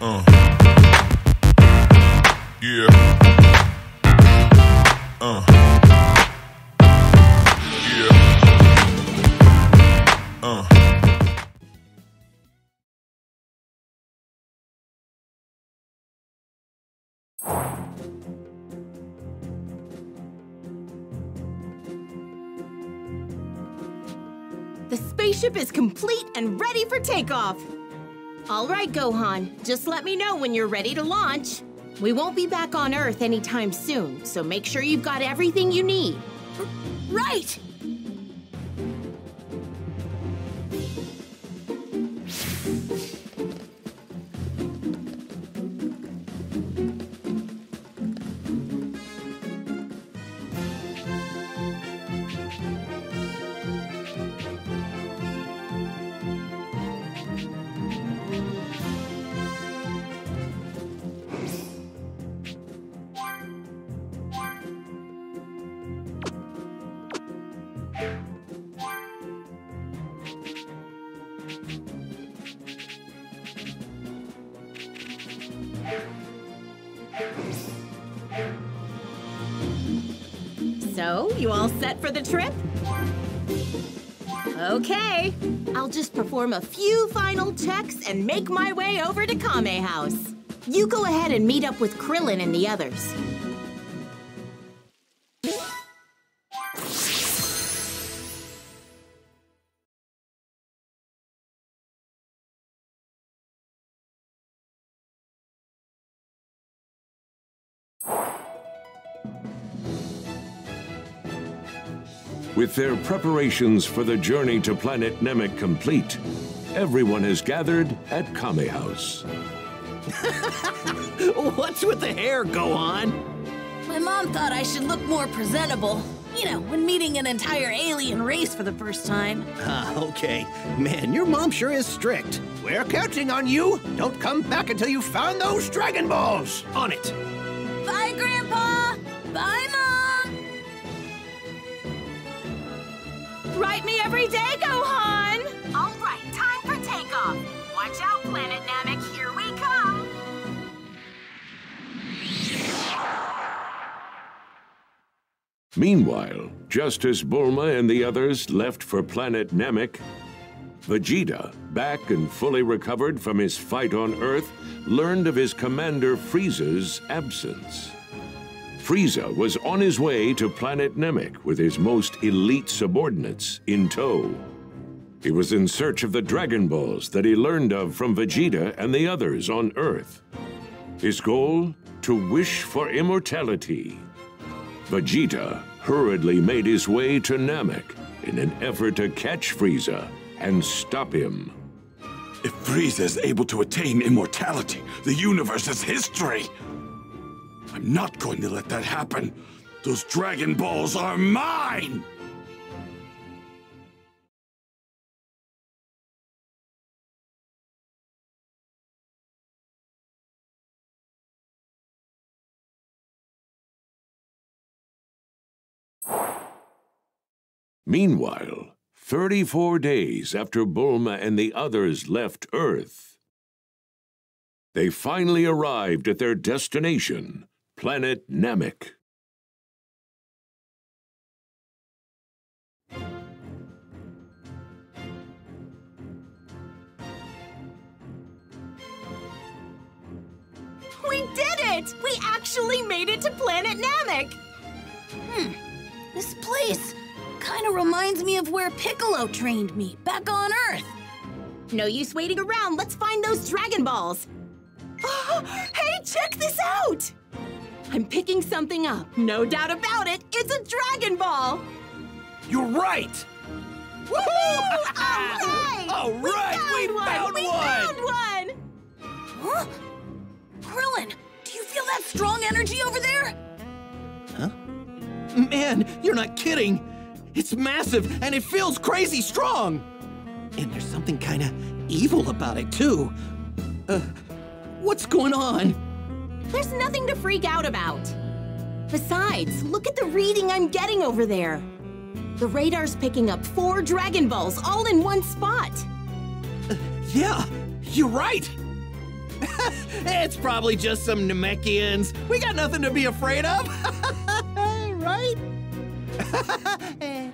Uh. Yeah. Uh. Yeah. Uh. The spaceship is complete and ready for takeoff. All right, Gohan, just let me know when you're ready to launch. We won't be back on Earth anytime soon, so make sure you've got everything you need. Right! Perform a few final checks and make my way over to Kame House. You go ahead and meet up with Krillin and the others. With their preparations for the journey to planet Namek complete, everyone has gathered at Kame House. What's with the hair, Gohan? My mom thought I should look more presentable. You know, when meeting an entire alien race for the first time. Ah, okay. Man, your mom sure is strict. We're counting on you. Don't come back until you've found those Dragon Balls. On it. Bye, Grandpa! Write me every day, Gohan! All right, time for takeoff. Watch out, Planet Namek, here we come! Meanwhile, just as Bulma and the others left for planet Namek, Vegeta, back and fully recovered from his fight on Earth, learned of his commander Frieza's absence. Frieza was on his way to planet Namek with his most elite subordinates in tow. He was in search of the Dragon Balls that he learned of from Vegeta and the others on Earth. His goal? To wish for immortality. Vegeta hurriedly made his way to Namek in an effort to catch Frieza and stop him. If Frieza is able to attain immortality, the universe is history. I'm not going to let that happen. Those Dragon Balls are mine! Meanwhile, 34 days after Bulma and the others left Earth, they finally arrived at their destination, planet Namek. We did it! We actually made it to Planet Namek! Hmm. This place kind of reminds me of where Piccolo trained me, back on Earth. No use waiting around. Let's find those Dragon Balls. hey, check this out! I'm picking something up. No doubt about it. It's a Dragon Ball. You're right. Woohoo! All right! All right, we found we one! found one! Huh? Krillin, do you feel that strong energy over there? Huh? Man, you're not kidding. It's massive and it feels crazy strong. And there's something kind of evil about it, too. Uh, what's going on? There's nothing to freak out about. Besides, look at the reading I'm getting over there. The radar's picking up four Dragon Balls all in one spot. Uh, yeah, you're right. it's probably just some Namekians. We got nothing to be afraid of. right? Eh.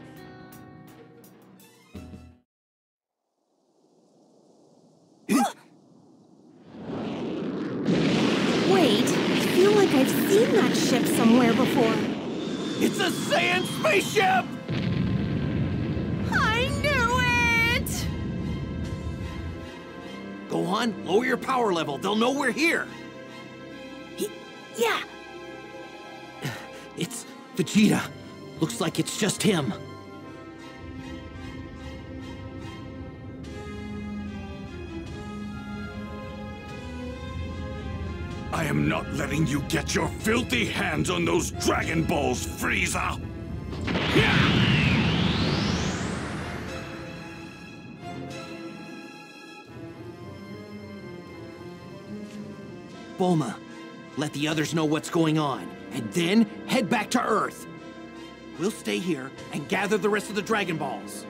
Wait, I feel like I've seen that ship somewhere before. it's a Saiyan spaceship! I knew it! Gohan, lower your power level. They'll know we're here. Yeah, It's Vegeta. Looks like it's just him. I am not letting you get your filthy hands on those Dragon Balls, Frieza! Bulma, let the others know what's going on, and then head back to Earth. We'll stay here and gather the rest of the Dragon Balls.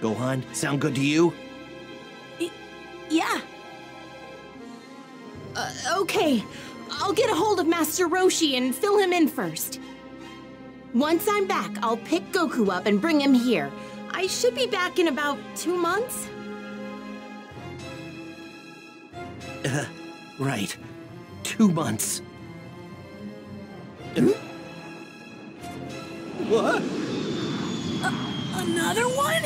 Gohan, sound good to you? yeah. Uh, okay, I'll get a hold of Master Roshi and fill him in first. Once I'm back, I'll pick Goku up and bring him here. I should be back in about two months. Right. Two months. Hmm? What? Another one?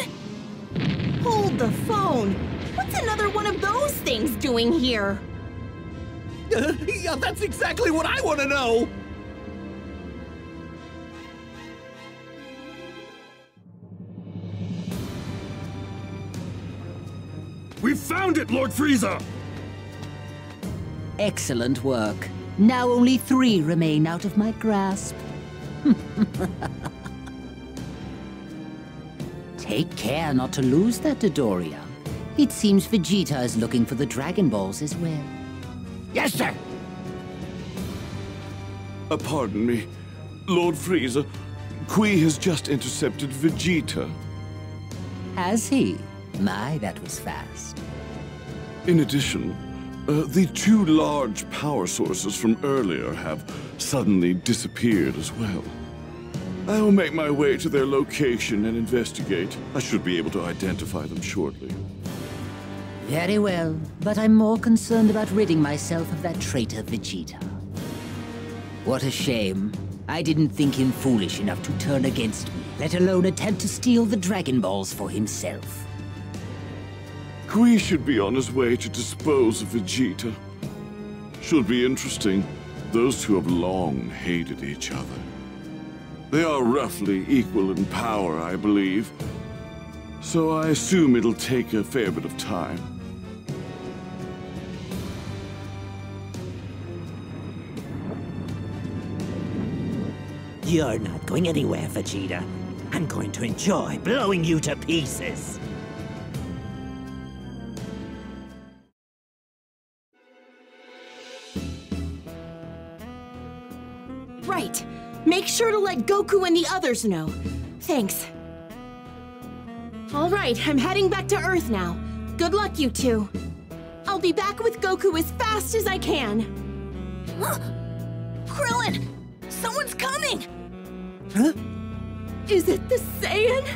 Hold the phone. What's another one of those things doing here? yeah, that's exactly what I want to know. We found it, Lord Frieza! Excellent work. Now only three remain out of my grasp. Take care not to lose that Dodoria. It seems Vegeta is looking for the Dragon Balls as well. Yes, sir. Uh, pardon me. Lord Frieza, Cui has just intercepted Vegeta. Has he? My, that was fast. In addition, uh, the two large power sources from earlier have suddenly disappeared as well. I will make my way to their location and investigate. I should be able to identify them shortly. Very well, but I'm more concerned about ridding myself of that traitor Vegeta. What a shame. I didn't think him foolish enough to turn against me, let alone attempt to steal the Dragon Balls for himself. Cui should be on his way to dispose of Vegeta. Should be interesting. Those two have long hated each other. They are roughly equal in power, I believe. So I assume it'll take a fair bit of time. You're not going anywhere, Vegeta. I'm going to enjoy blowing you to pieces. Right. Make sure to let Goku and the others know. Thanks. All right, I'm heading back to Earth now. Good luck, you two. I'll be back with Goku as fast as I can. Huh? Krillin! Someone's coming! Huh? Is it the Saiyan?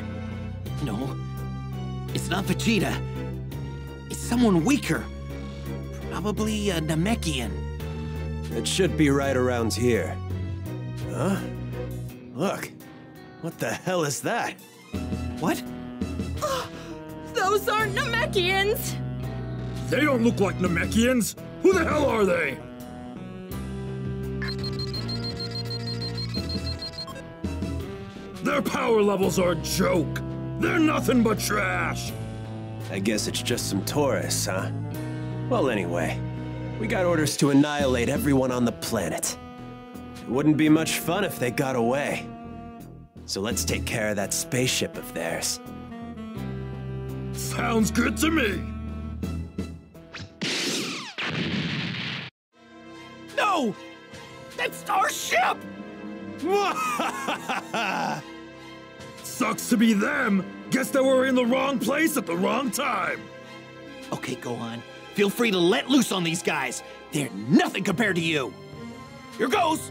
No. It's not Vegeta. It's someone weaker. Probably a Namekian. It should be right around here. Huh? Look. What the hell is that? What? Oh, Those aren't Namekians! They don't look like Namekians! Who the hell are they? Their power levels are a joke! They're nothing but trash! I guess it's just some tourists, huh? Well, anyway, we got orders to annihilate everyone on the planet. It wouldn't be much fun if they got away. So let's take care of that spaceship of theirs. Sounds good to me! No! That's our ship! Sucks to be them! Guess that we're in the wrong place at the wrong time! Okay, Gohan. Feel free to let loose on these guys. They're nothing compared to you. Here goes.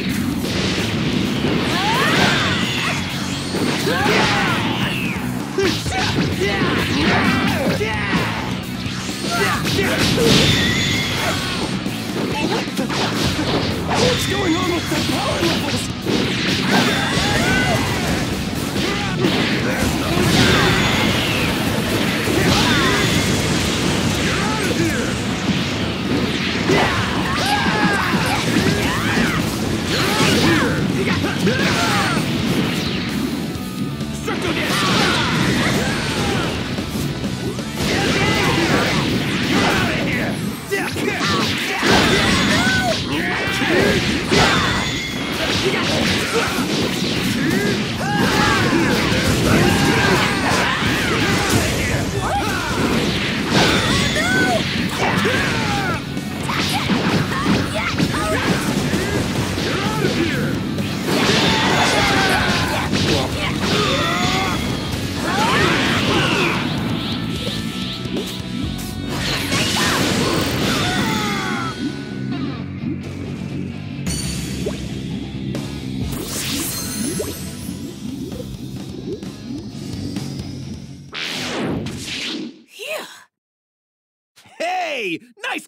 Just like the Saiyans we fought back on Earth. What's going on with the power levels? Hey,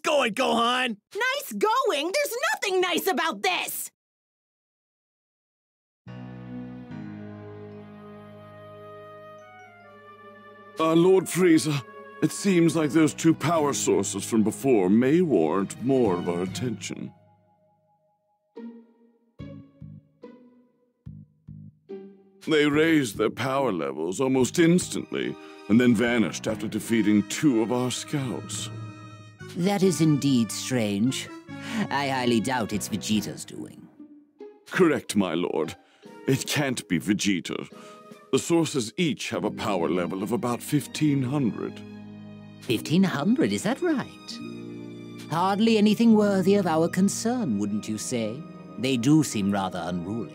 going, Gohan. Nice going! There's nothing nice about this! Uh, Lord Frieza, it seems like those two power sources from before may warrant more of our attention. They raised their power levels almost instantly, and then vanished after defeating two of our scouts. That is indeed strange. I highly doubt it's Vegeta's doing. Correct, my lord. It can't be Vegeta. The sources each have a power level of about 1500. 1500, is that right? Hardly anything worthy of our concern, wouldn't you say? They do seem rather unruly.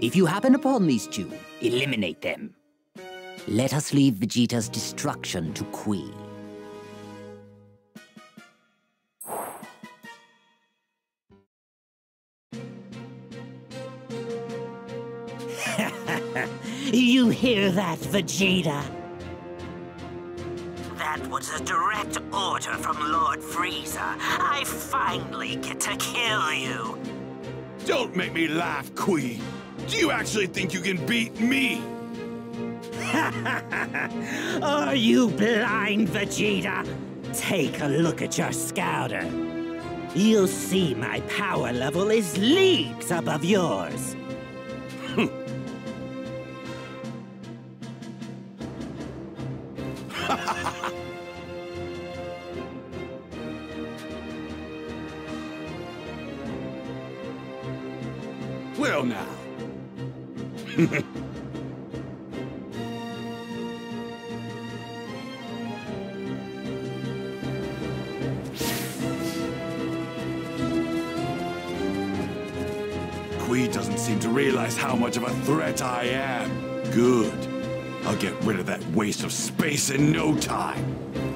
If you happen upon these two, eliminate them. Let us leave Vegeta's destruction to Cui. Hear that, Vegeta? That was a direct order from Lord Frieza. I finally get to kill you. Don't make me laugh, Cui. Do you actually think you can beat me? Are you blind, Vegeta? Take a look at your scouter. You'll see my power level is leagues above yours. Cui doesn't seem to realize how much of a threat I am. Good. I'll get rid of that waste of space in no time.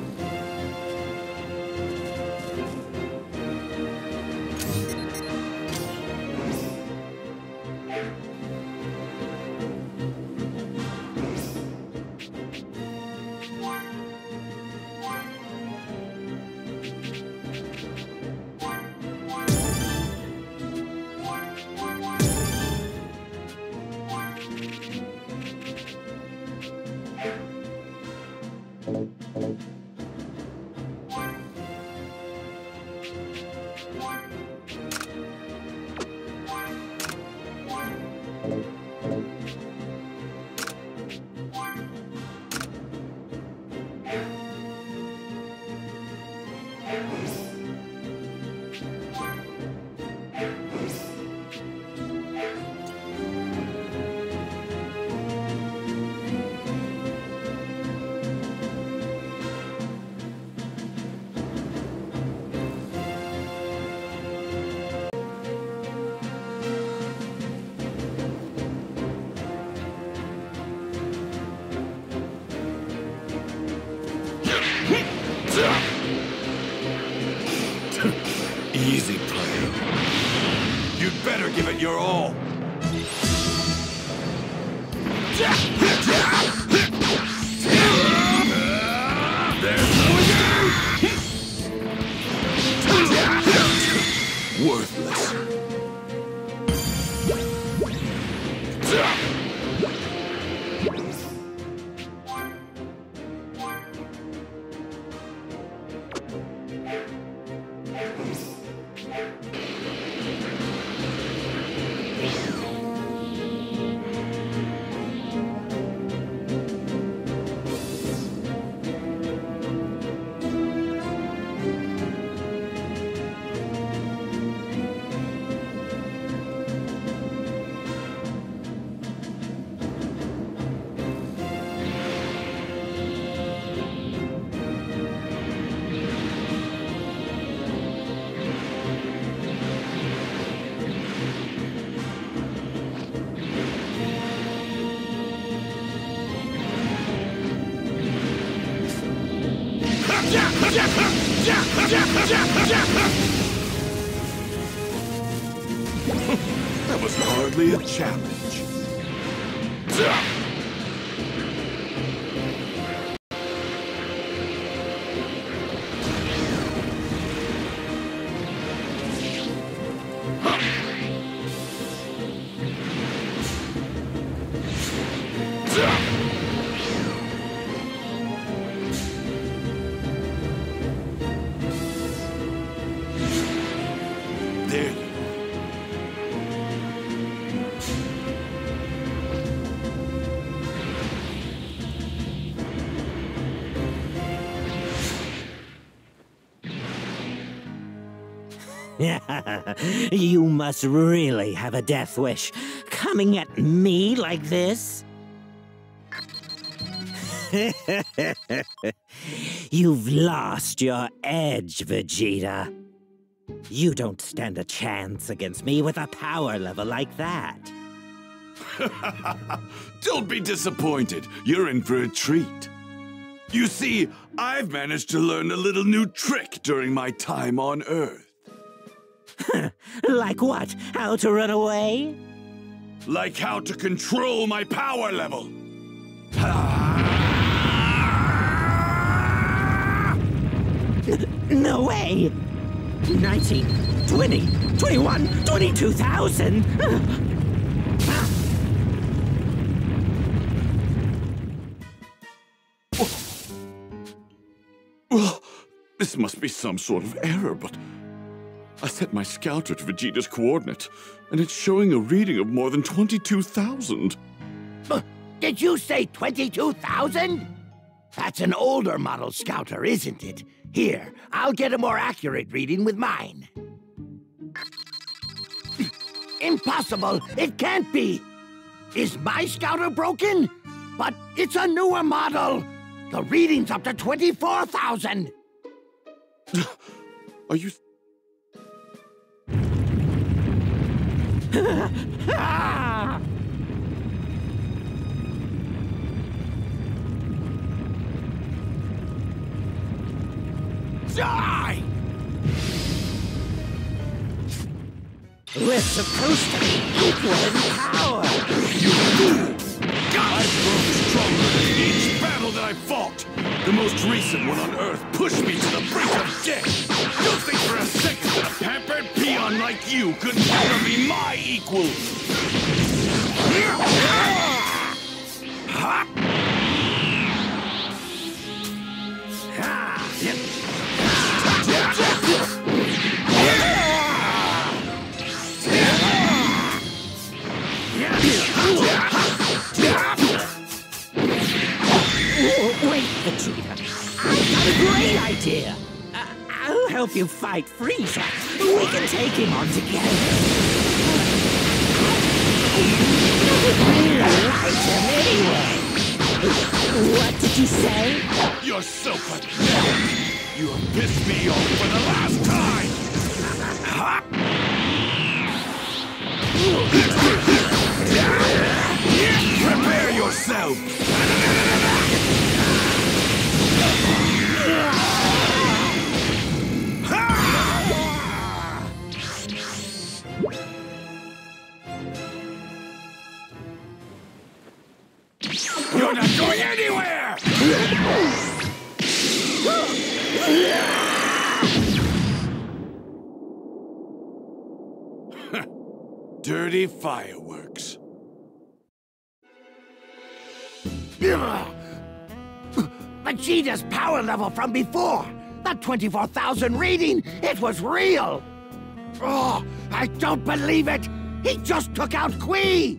Your all. you must really have a death wish. Coming at me like this? You've lost your edge, Vegeta. You don't stand a chance against me with a power level like that. Don't be disappointed. You're in for a treat. You see, I've managed to learn a little new trick during my time on Earth. Like what? How to run away? Like how to control my power level. No way! 19, 20, 21, 22,000! Well, this must be some sort of error, but I set my scouter to Vegeta's coordinate, and it's showing a reading of more than 22,000. Did you say 22,000? That's an older model scouter, isn't it? Here, I'll get a more accurate reading with mine. Impossible! It can't be! Is my scouter broken? But it's a newer model! The reading's up to 24,000! Are you. Die! We're supposed to be equal in power! You fool! I've grown stronger in each battle that I've fought! The most recent one on Earth pushed me to the brink of death! Don't think for a second that a pampered peon like you could ever be my equal! Oh, wait, Vegeta. I've got a great idea! Uh, I'll help you fight Frieza. We can take him on together. What did you say? You're so pathetic! You have pissed me off for the last time! Prepare yourself! You're not going anywhere! Dirty fireworks. Vegeta's power level from before! That 24,000 reading, it was real! Oh, I don't believe it! He just took out Cui!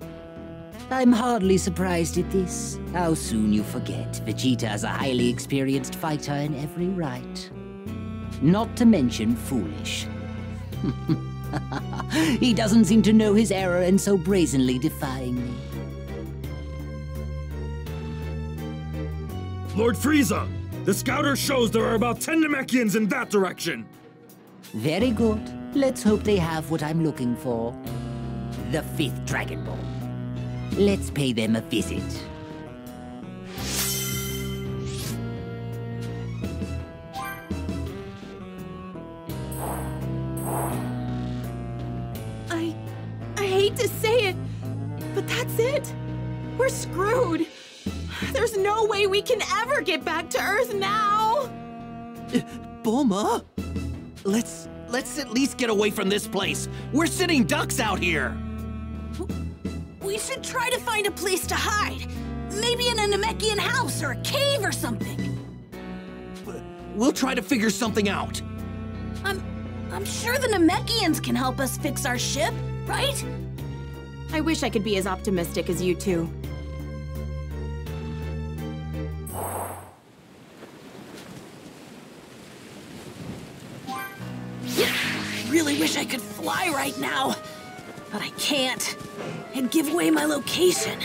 I'm hardly surprised at this. How soon you forget Vegeta is a highly experienced fighter in every right. Not to mention foolish. he doesn't seem to know his error and so brazenly defying me. Lord Frieza! The scouter shows there are about 10 Namekians in that direction! Very good. Let's hope they have what I'm looking for. The fifth Dragon Ball. Let's pay them a visit. Get back to Earth now. Bulma? Let's let's at least get away from this place. We're sitting ducks out here. We should try to find a place to hide. Maybe in a Namekian house or a cave or something. We'll try to figure something out. I'm I'm sure the Namekians can help us fix our ship, right? I wish I could be as optimistic as you two. Really wish I could fly right now, but I can't. And give away my location.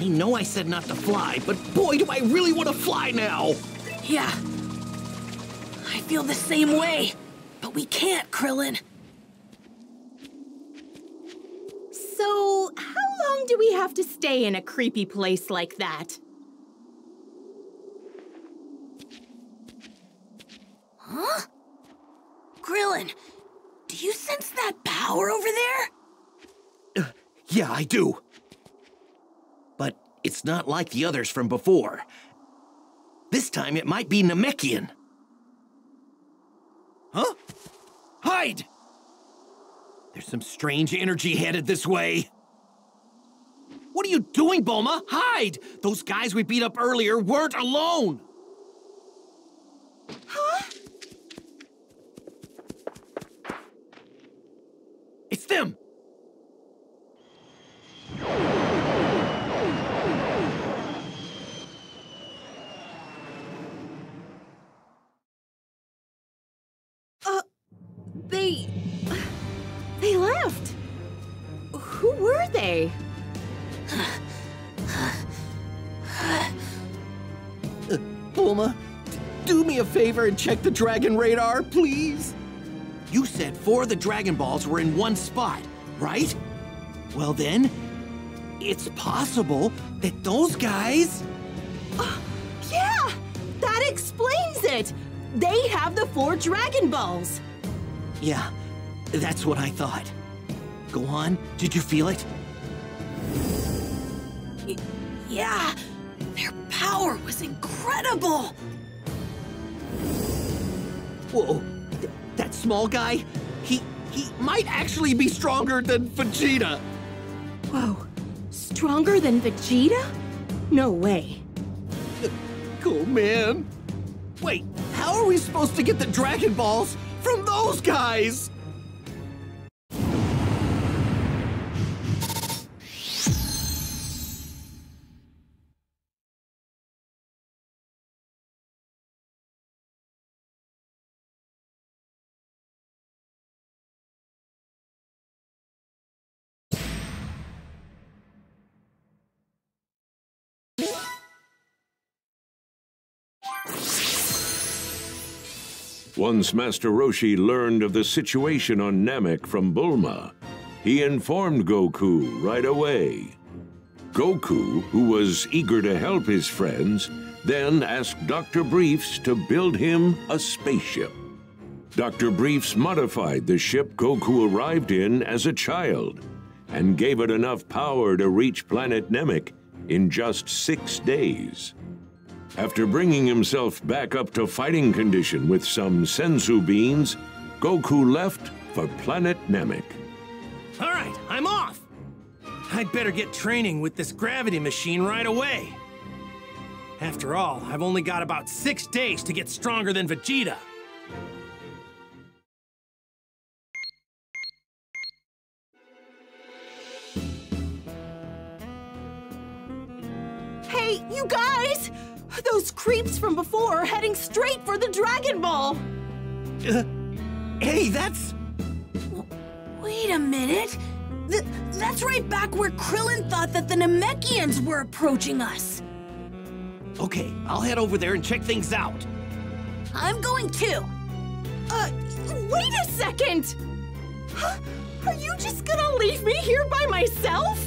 I know I said not to fly, but boy, do I really want to fly now! Yeah. I feel the same way. But we can't, Krillin. So, how long do we have to stay in a creepy place like that? Huh? Krillin, do you sense that power over there? Uh, yeah, I do. It's not like the others from before. This time it might be Namekian. Huh? Hide! There's some strange energy headed this way. What are you doing, Bulma? Hide! Those guys we beat up earlier weren't alone! Huh? It's them! They? Uh, Bulma, do me a favor and check the Dragon radar, please. You said four of the Dragon Balls were in one spot, right? Well then, it's possible that those guys. Yeah! That explains it! They have the four Dragon Balls! Yeah, that's what I thought. Gohan, did you feel it? Yeah, their power was incredible. Whoa, th- that small guy? He he might actually be stronger than Vegeta. Whoa, stronger than Vegeta? No way. Cool, man. Wait, how are we supposed to get the Dragon Balls from those guys? Once Master Roshi learned of the situation on Namek from Bulma, he informed Goku right away. Goku, who was eager to help his friends, then asked Dr. Briefs to build him a spaceship. Dr. Briefs modified the ship Goku arrived in as a child and gave it enough power to reach planet Namek in just six days. After bringing himself back up to fighting condition with some senzu beans, Goku left for planet Namek. All right, I'm off. I'd better get training with this gravity machine right away. After all, I've only got about six days to get stronger than Vegeta. Hey, you guys! Those creeps from before are heading straight for the Dragon Ball! Uh, hey, that's. Wait a minute. Th- that's right back where Krillin thought that the Namekians were approaching us. Okay, I'll head over there and check things out. I'm going too. Uh, wait a second! Are you just gonna leave me here by myself?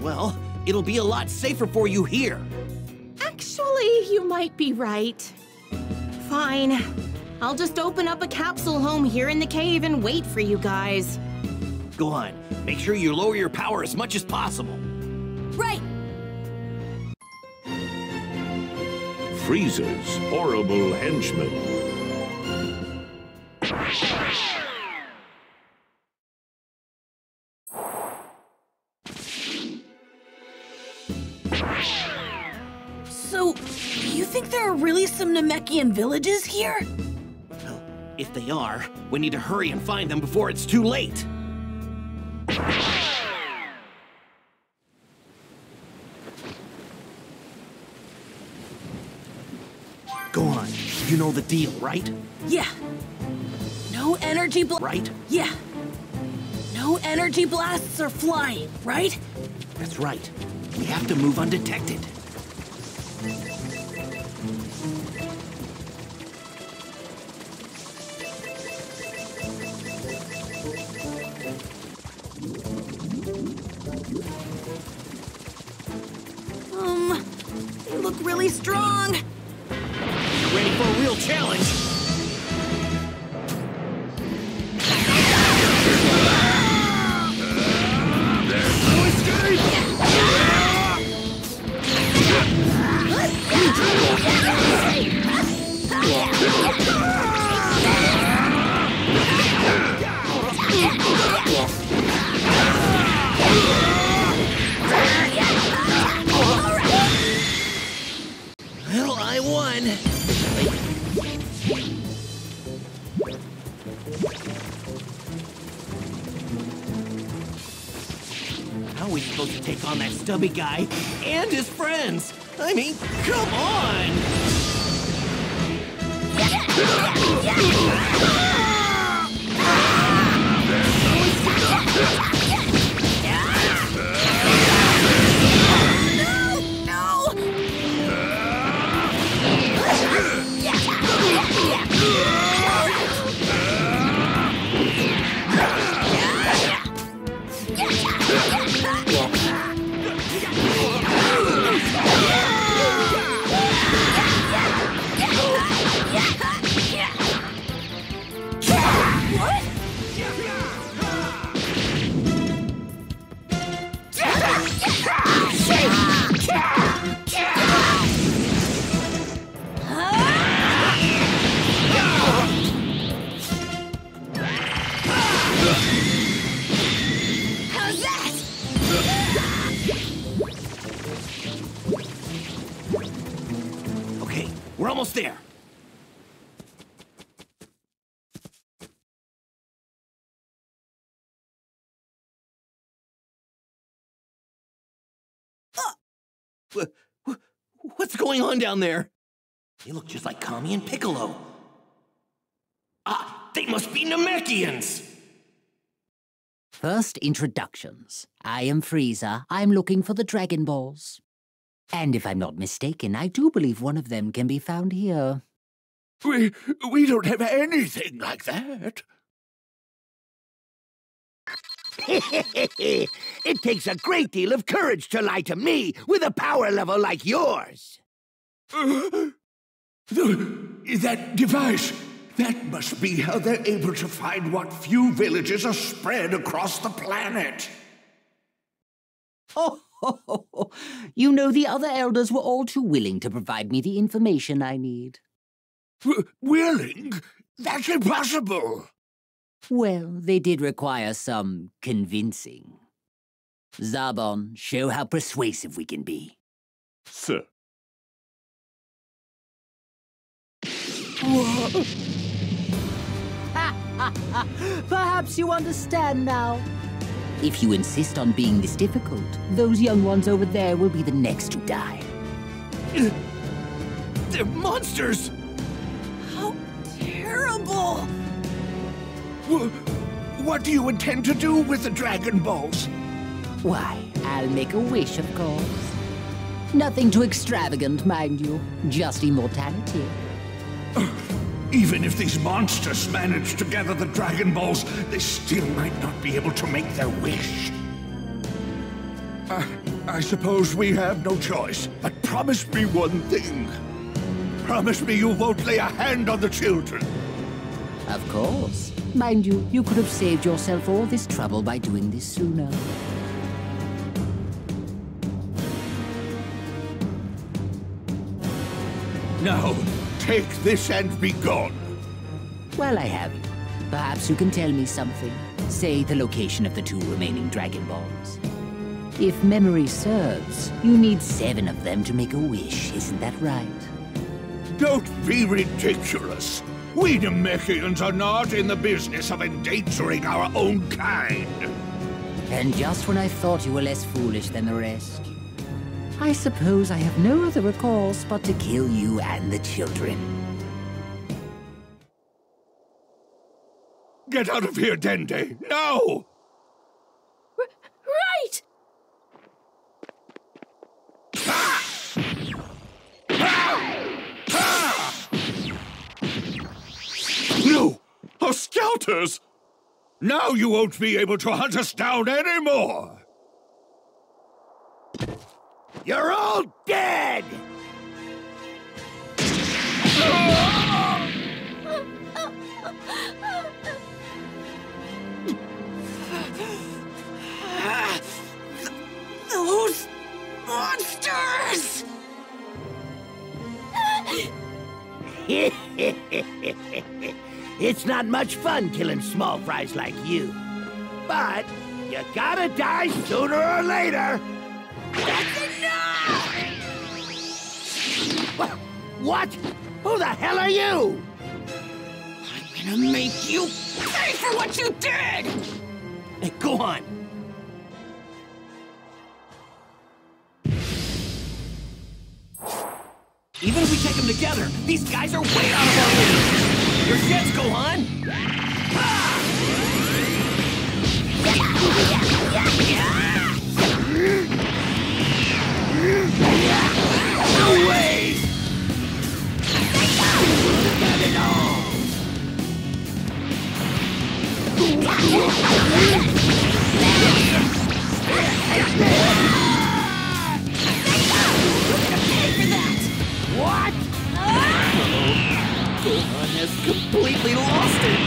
Well, it'll be a lot safer for you here. Actually, you might be right. Fine. I'll just open up a capsule home here in the cave and wait for you guys. Go on, make sure you lower your power as much as possible. Right. Frieza's horrible henchmen. Think there are really some Namekian villages here? If they are, we need to hurry and find them before it's too late. Go on. You know the deal, right? Yeah. No energy bl- Right? Yeah. No energy blasts are flying, right? That's right. We have to move undetected. Really strong. Ready for a real challenge? How are we supposed to take on that stubby guy and his friends? I mean, come on! No! What's going on down there? They look just like Kami and Piccolo. Ah, they must be Namekians! First, introductions. I am Frieza. I'm looking for the Dragon Balls. And if I'm not mistaken, I do believe one of them can be found here. We, we don't have anything like that. it takes a great deal of courage to lie to me with a power level like yours. The, that device, that must be how they're able to find what few villages are spread across the planet. Oh, ho, ho, ho. you know the other elders were all too willing to provide me the information I need. W- willing? That's impossible. Well, they did require some convincing. Zarbon, show how persuasive we can be. Sir, Perhaps you understand now. If you insist on being this difficult, those young ones over there will be the next to die. They're monsters! How terrible! Wh- What do you intend to do with the Dragon Balls? Why, I'll make a wish, of course. Nothing too extravagant, mind you. Just immortality. Even if these monsters manage to gather the Dragon Balls, they still might not be able to make their wish. Uh, I suppose we have no choice, but promise me one thing. Promise me you won't lay a hand on the children. Of course. Mind you, you could have saved yourself all this trouble by doing this sooner. Now, take this and be gone. Well, I have you. Perhaps you can tell me something. Say the location of the two remaining Dragon Balls. If memory serves, you need seven of them to make a wish, isn't that right? Don't be ridiculous. We Namekians are not in the business of endangering our own kind. And just when I thought you were less foolish than the rest, I suppose I have no other recourse but to kill you and the children. Get out of here, Dende! Now! Right! Our scouters! Now you won't be able to hunt us down anymore! You're all dead! Those monsters! it's not much fun killing small fries like you. But you gotta die sooner or later. That's enough! What? Who the hell are you? I'm gonna make you pay for what you did! Hey, go on. Even if we take them together, these guys are way out of our league. Your jets, Gohan! No way! What? Gohan has completely lost it.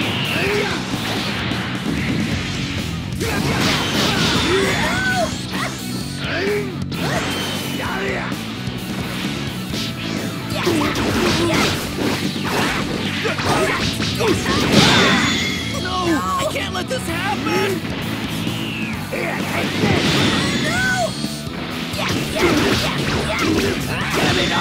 No! I can't let this happen! You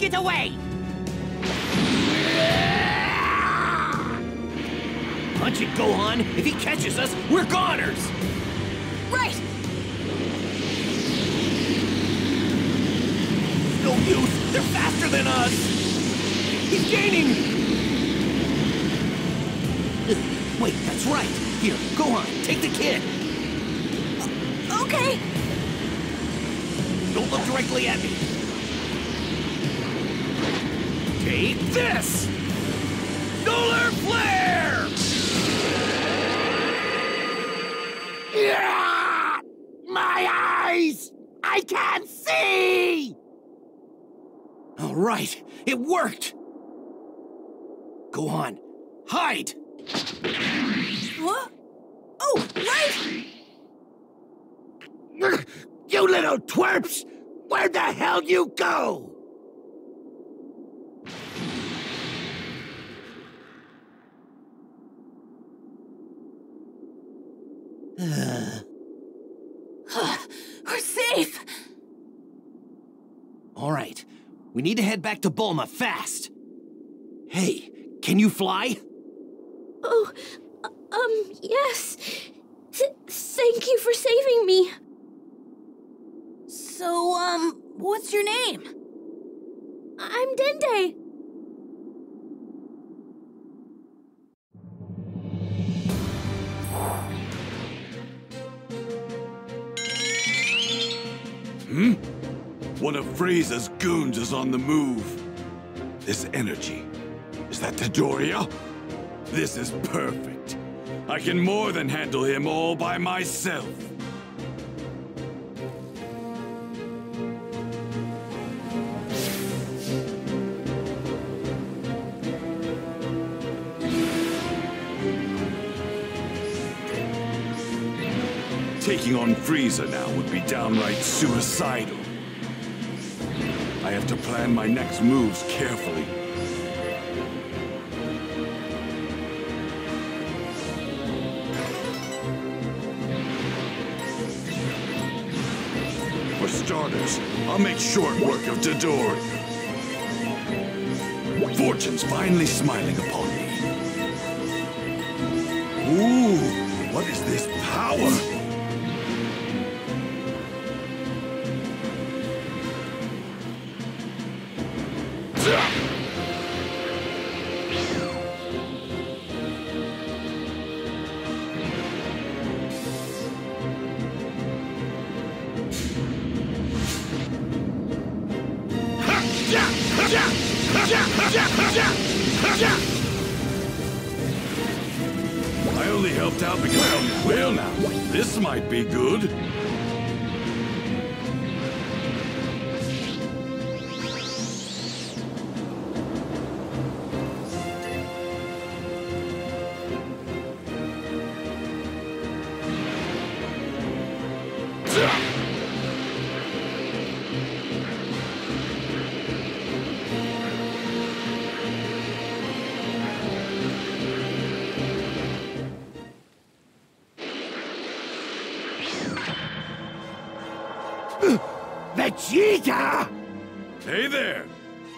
get away! Punch it, Gohan! If he catches us, we're goners! Right! No use! They're faster than us! He's gaining! Wait, that's right! Here, Gohan, take the kid! Okay! Don't look directly at me! Take this! Solar Flare! Yeah! My eyes! I can't see! All right, it worked! Go on. Hide! What? Oh, right! You little twerps! Where the hell you go? We're safe! All right. We need to head back to Bulma fast. Hey, can you fly? Oh, um, yes. Th thank you for saving me. So, um, what's your name? I'm Dende. One of Frieza's goons is on the move. This energy. Is that Dodoria? This is perfect. I can more than handle him all by myself. Taking on Frieza now would be downright suicidal. Have to plan my next moves carefully. For starters, I'll make short work of Dodoria. Fortune's finally smiling upon me. Ooh, what is this power?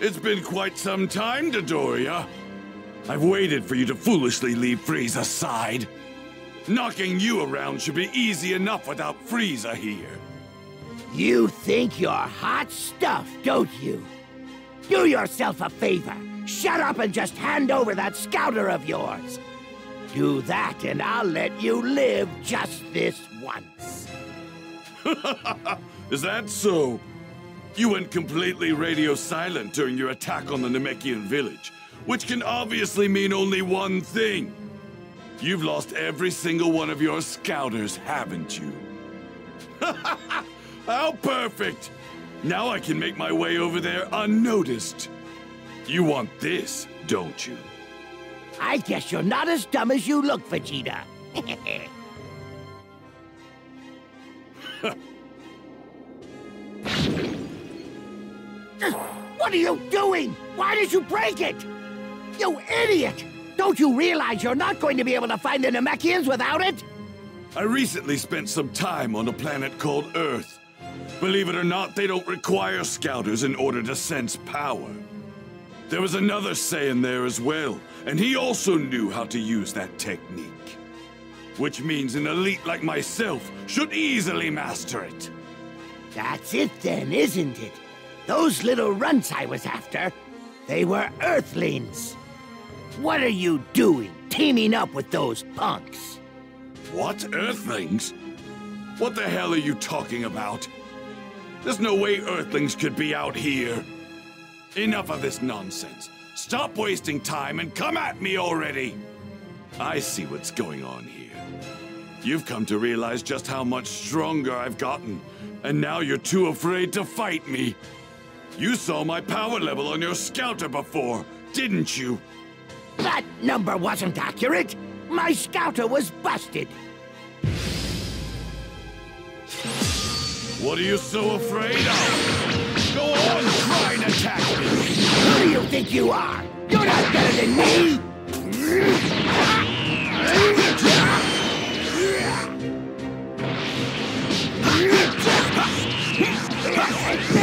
It's been quite some time, Dodoria. I've waited for you to foolishly leave Frieza aside. Knocking you around should be easy enough without Frieza here. You think you're hot stuff, don't you? Do yourself a favor. Shut up and just hand over that scouter of yours. Do that and I'll let you live just this once. Is that so? You went completely radio silent during your attack on the Namekian village, which can obviously mean only one thing. You've lost every single one of your scouters, haven't you? How perfect! Now I can make my way over there unnoticed. You want this, don't you? I guess you're not as dumb as you look, Vegeta. what are you doing? Why did you break it? You idiot! Don't you realize you're not going to be able to find the Namekians without it? I recently spent some time on a planet called Earth. Believe it or not, they don't require scouters in order to sense power. There was another Saiyan there as well, and he also knew how to use that technique. Which means an elite like myself should easily master it. That's it then, isn't it? Those little runts I was after, they were Earthlings. What are you doing, teaming up with those punks? What? Earthlings? What the hell are you talking about? There's no way Earthlings could be out here. Enough of this nonsense. Stop wasting time and come at me already! I see what's going on here. You've come to realize just how much stronger I've gotten, and now you're too afraid to fight me. You saw my power level on your scouter before, didn't you? That number wasn't accurate. My scouter was busted. What are you so afraid of? Go on, try and attack me! Who do you think you are? You're not better than me!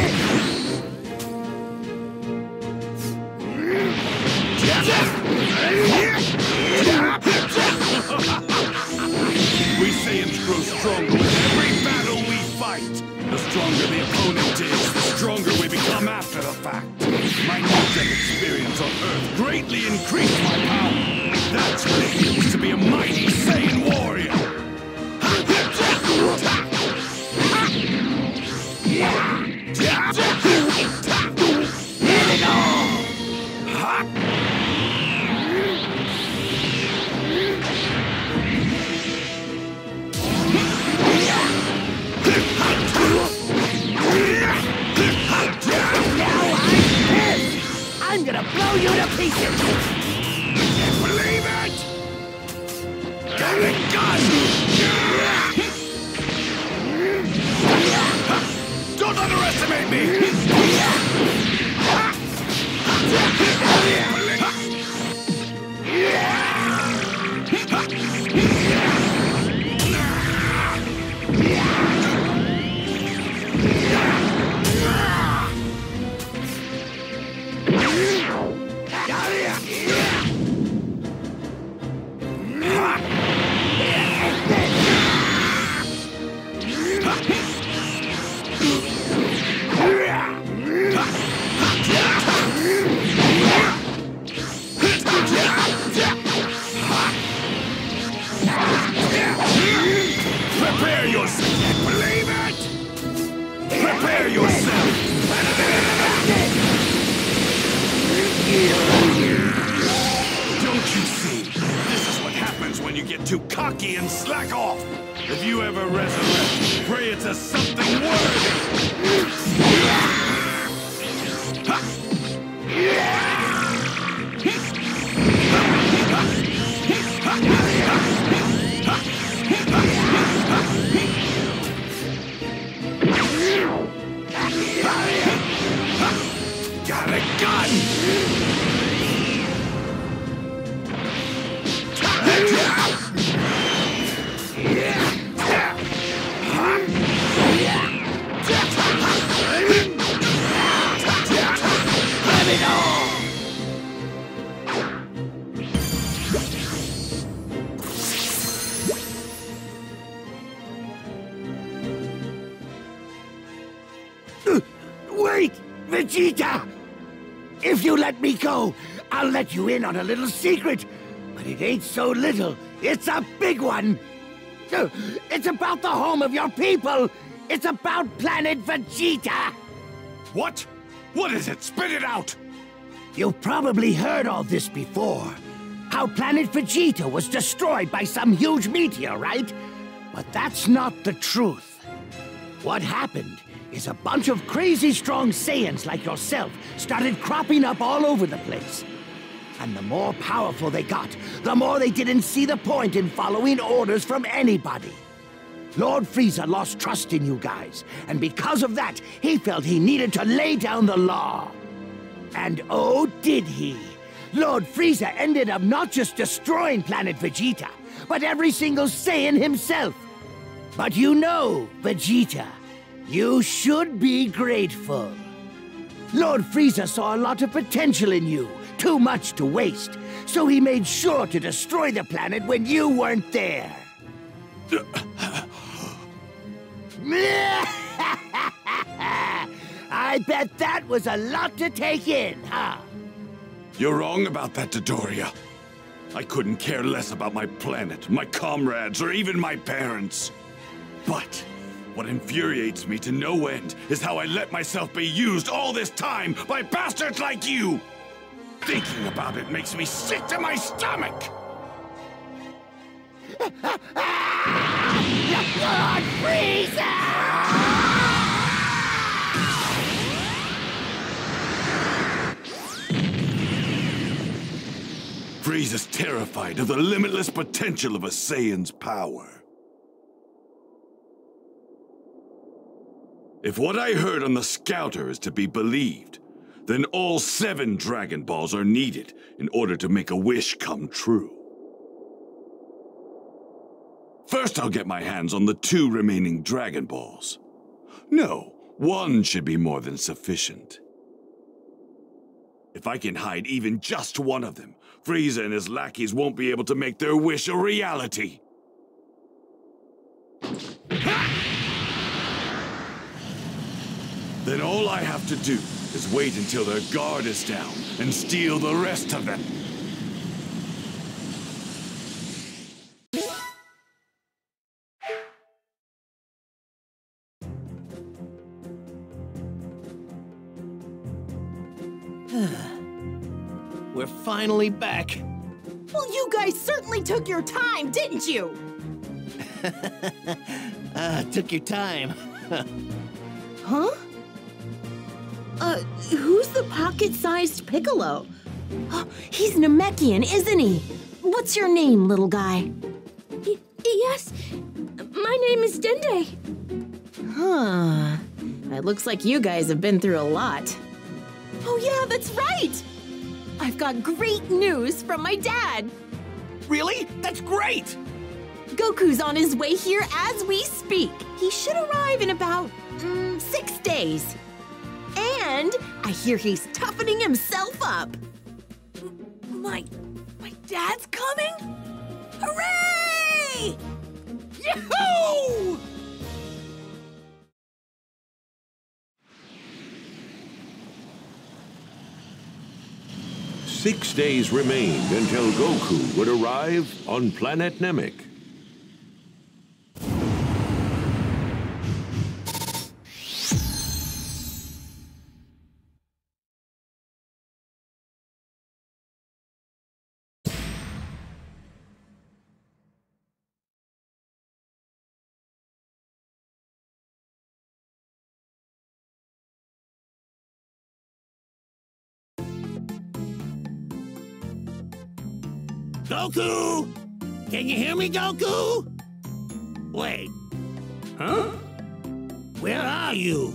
We Saiyans grow stronger with every battle we fight. The stronger the opponent is, the stronger we become after the fact. My near-death experience on Earth greatly increased my power. That's what it means to be a mighty Saiyan warrior. Gonna blow you to pieces! Can't believe it! Got a gun! Don't underestimate me! Get too cocky and slack off. If you ever resurrect, pray it's a something worthy. Let you in on a little secret. But it ain't so little. It's a big one. It's about the home of your people. It's about planet Vegeta. What? What is it? Spit it out! You've probably heard all this before. How planet Vegeta was destroyed by some huge meteor, right? But that's not the truth. What happened is a bunch of crazy strong Saiyans like yourself started cropping up all over the place. And the more powerful they got, the more they didn't see the point in following orders from anybody. Lord Frieza lost trust in you guys, and because of that, he felt he needed to lay down the law. And oh, did he! Lord Frieza ended up not just destroying planet Vegeta, but every single Saiyan himself. But you know, Vegeta, you should be grateful. Lord Frieza saw a lot of potential in you, too much to waste, so he made sure to destroy the planet when you weren't there. I bet that was a lot to take in, huh? You're wrong about that, Dodoria. I couldn't care less about my planet, my comrades, or even my parents. But what infuriates me to no end is how I let myself be used all this time by bastards like you! Thinking about it makes me sick to my stomach! Lord Frieza! Frieza's terrified of the limitless potential of a Saiyan's power. If what I heard on the Scouter is to be believed, then all seven Dragon Balls are needed in order to make a wish come true. First, I'll get my hands on the two remaining Dragon Balls. No, one should be more than sufficient. If I can hide even just one of them, Frieza and his lackeys won't be able to make their wish a reality. Then all I have to do is wait until their guard is down and steal the rest of them. We're finally back. Well, you guys certainly took your time, didn't you? Ah, took your time. Huh? Uh, who's the pocket-sized Piccolo? Oh, he's Namekian, isn't he? What's your name, little guy? Y- yes, my name is Dende. Huh. It looks like you guys have been through a lot. Oh, yeah, that's right! I've got great news from my dad. Really? That's great! Goku's on his way here as we speak. He should arrive in about mm, six days. And I hear he's toughening himself up. My. my dad's coming? Hooray! Yahoo! Six days remained until Goku would arrive on planet Namek. Goku! Can you hear me, Goku? Wait. Huh? Where are you?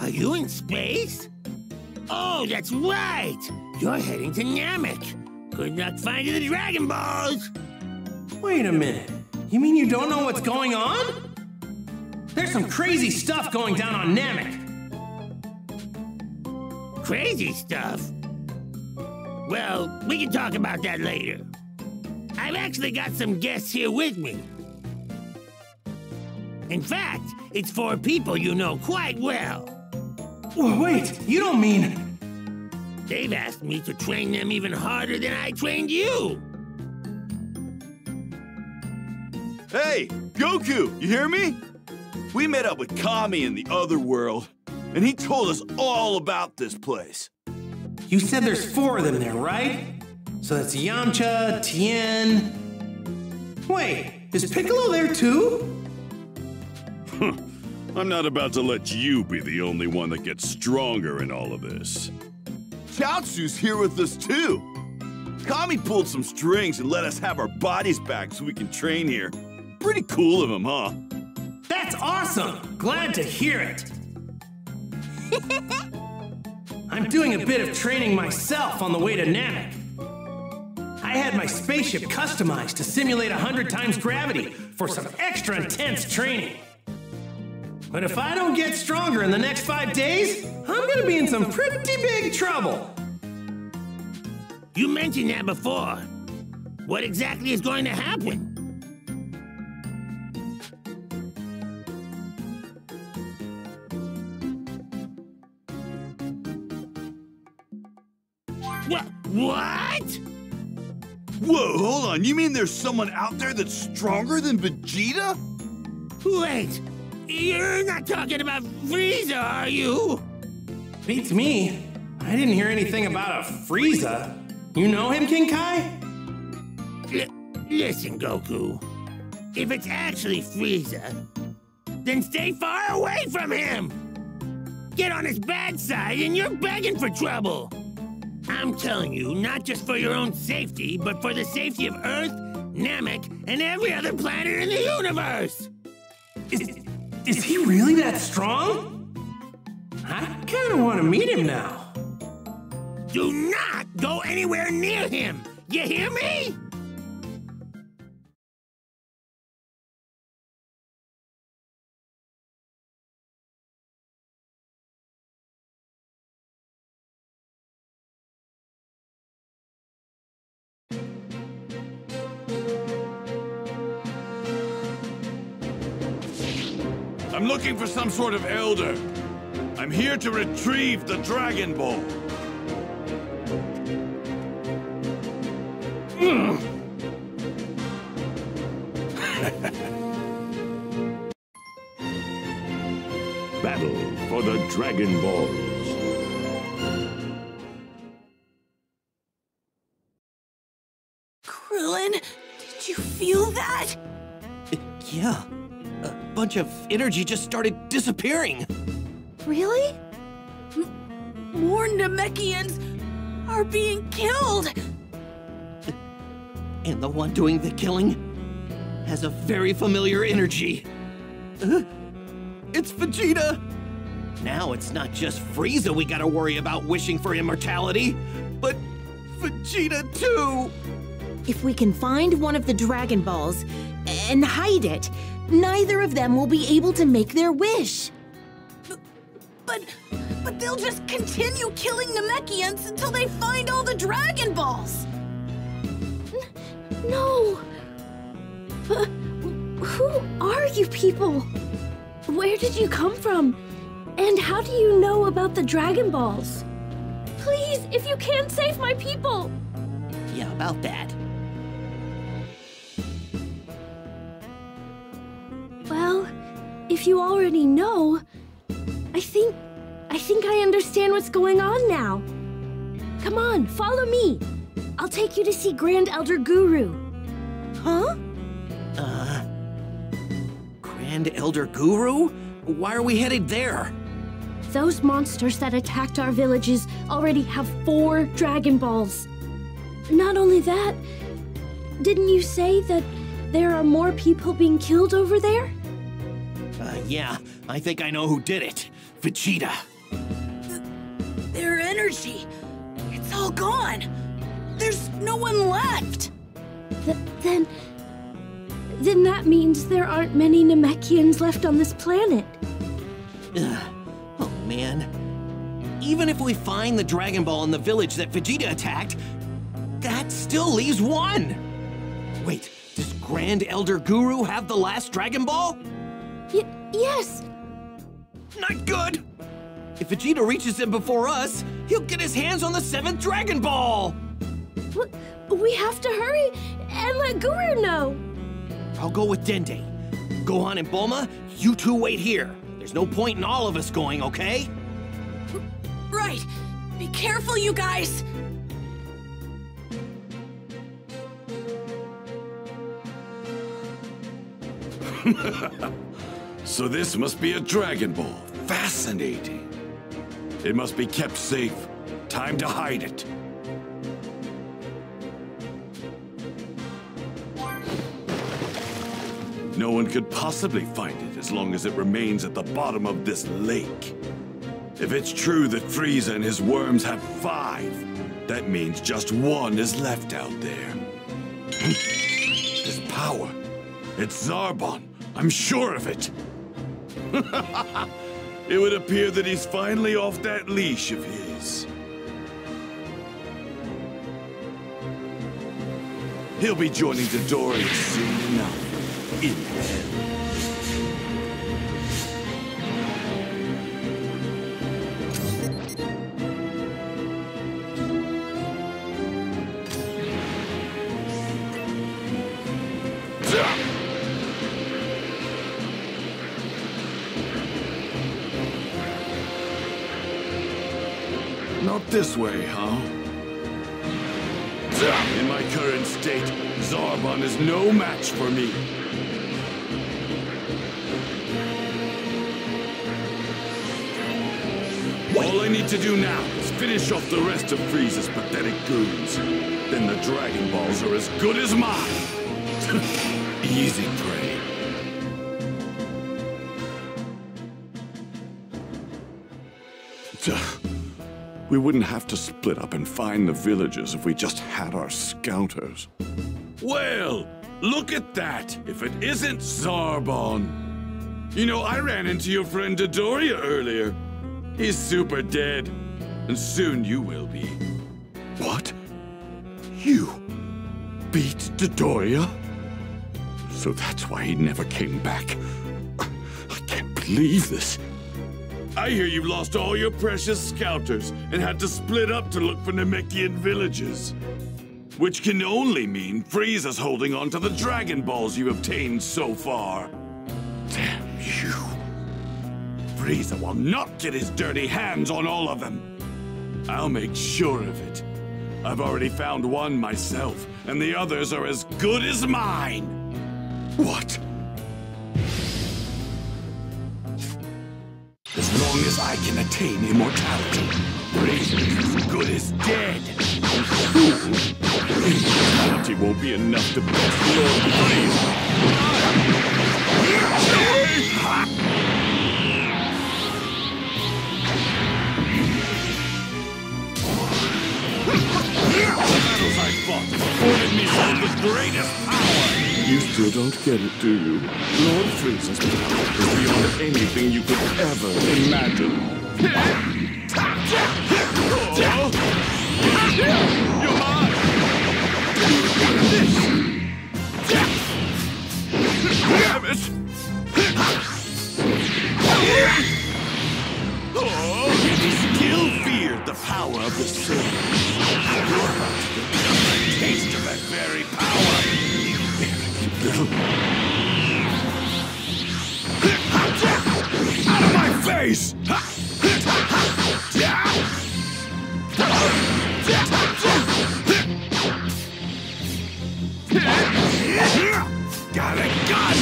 Are you in space? Oh, that's right! You're heading to Namek. Good luck finding the Dragon Balls! Wait a minute. You mean you don't know what's going on? There's some crazy stuff going down on Namek. Crazy stuff? Well, we can talk about that later. I've actually got some guests here with me. In fact, it's four people you know quite well. Whoa, wait, you don't mean. They've asked me to train them even harder than I trained you. Hey, Goku, you hear me? We met up with Kami in the other world, and he told us all about this place. You said there's four of them there, right? So that's Yamcha, Tien. Wait, is Piccolo there too? I'm not about to let you be the only one that gets stronger in all of this. Chaozu's here with us too. Kami pulled some strings and let us have our bodies back so we can train here. Pretty cool of him, huh? That's awesome! Glad to hear it. I'm doing a bit of training myself on the way to Namek. I had my spaceship customized to simulate 100 times gravity for some extra intense training. But if I don't get stronger in the next five days, I'm gonna be in some pretty big trouble. You mentioned that before. What exactly is going to happen? What? What? Whoa, hold on. You mean there's someone out there that's stronger than Vegeta? Wait, you're not talking about Frieza, are you? Beats me. I didn't hear anything about a Frieza. You know him, King Kai? L listen, Goku. If it's actually Frieza, then stay far away from him! Get on his bad side and you're begging for trouble! I'm telling you, not just for your own safety, but for the safety of Earth, Namek, and every other planet in the universe! Is, is he really that strong? I kinda wanna meet him now. Do not go anywhere near him! You hear me? Looking for some sort of elder. I'm here to retrieve the Dragon Ball. Battle for the Dragon Balls. Krillin, did you feel that? Yeah. A bunch of energy just started disappearing. Really? M- more Namekians are being killed! And the one doing the killing has a very familiar energy. Uh, It's Vegeta! Now it's not just Frieza we gotta worry about wishing for immortality, but Vegeta too! If we can find one of the Dragon Balls and hide it, neither of them will be able to make their wish. But but they'll just continue killing Namekians until they find all the Dragon Balls! No! But who are you people? Where did you come from? And how do you know about the Dragon Balls? Please, if you can, save my people! Yeah, about that. If you already know, I think. I think I understand what's going on now. Come on, follow me. I'll take you to see Grand Elder Guru. Huh? Uh. Grand Elder Guru? Why are we headed there? Those monsters that attacked our villages already have four Dragon Balls. Not only that, didn't you say that there are more people being killed over there? Uh, yeah, I think I know who did it. Vegeta. Their energy, it's all gone! There's no one left! Th- then. Then that means there aren't many Namekians left on this planet. Ugh. Oh man. Even if we find the Dragon Ball in the village that Vegeta attacked, that still leaves one! Wait, does Grand Elder Guru have the last Dragon Ball? Y- yes! Not good! If Vegeta reaches him before us, he'll get his hands on the seventh Dragon Ball! We have to hurry and let Guru know! I'll go with Dende. Gohan and Bulma, you two wait here. There's no point in all of us going, okay? Right! Be careful, you guys! So this must be a Dragon Ball. Fascinating. It must be kept safe. Time to hide it. No one could possibly find it as long as it remains at the bottom of this lake. If it's true that Frieza and his worms have five, that means just one is left out there. His power. It's Zarbon. I'm sure of it. it would appear that he's finally off that leash of his. He'll be joining Dodoria soon enough. In hell. Not this way, huh? In my current state, Zarbon is no match for me. All I I need to do now is finish off the rest of Frieza's pathetic goons. Then the Dragon Balls are as good as mine. Easy We wouldn't have to split up and find the villagers if we just had our scouters. Well, look at that, if it isn't Zarbon. You know, I ran into your friend Dodoria earlier. He's super dead, and soon you will be. What? You beat Dodoria? So that's why he never came back. I can't believe this. I hear you've lost all your precious scouters and had to split up to look for Namekian villages. Which can only mean Frieza's holding on to the Dragon Balls you obtained so far. Damn you. Frieza will not get his dirty hands on all of them. I'll make sure of it. I've already found one myself, and the others are as good as mine. What? As long as I can attain immortality, as good as dead. Immortality won't be enough to beat Lord Frieza. battles I fought afforded me some of the greatest power. You still don't get it, do you? Lord Frieza's power is beyond anything you could ever imagine. You're mine! Damn it! Oh, still feared the power of the sword. You're about to become a taste of that very power. Out of my face! Got a gun!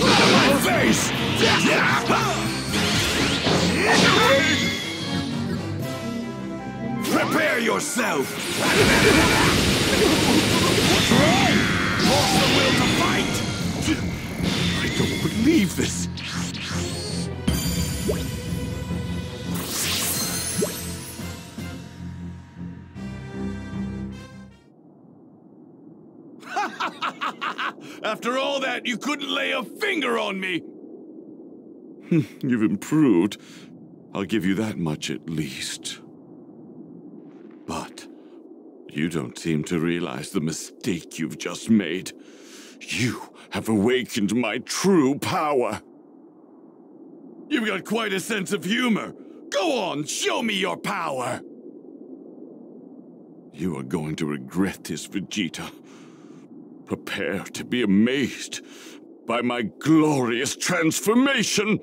Out of my face! Prepare yourself! What's wrong? Lost the will to fight? I don't believe this. After all that, you couldn't lay a finger on me! You've improved. I'll give you that much at least. You don't seem to realize the mistake you've just made. You have awakened my true power. You've got quite a sense of humor. Go on, show me your power! You are going to regret this, Vegeta. Prepare to be amazed by my glorious transformation!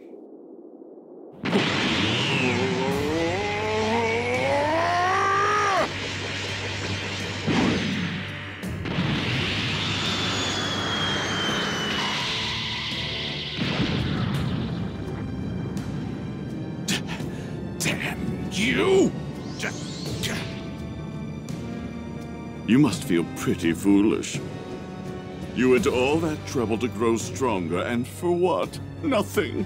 You must feel pretty foolish. You went all that trouble to grow stronger, and for what? Nothing.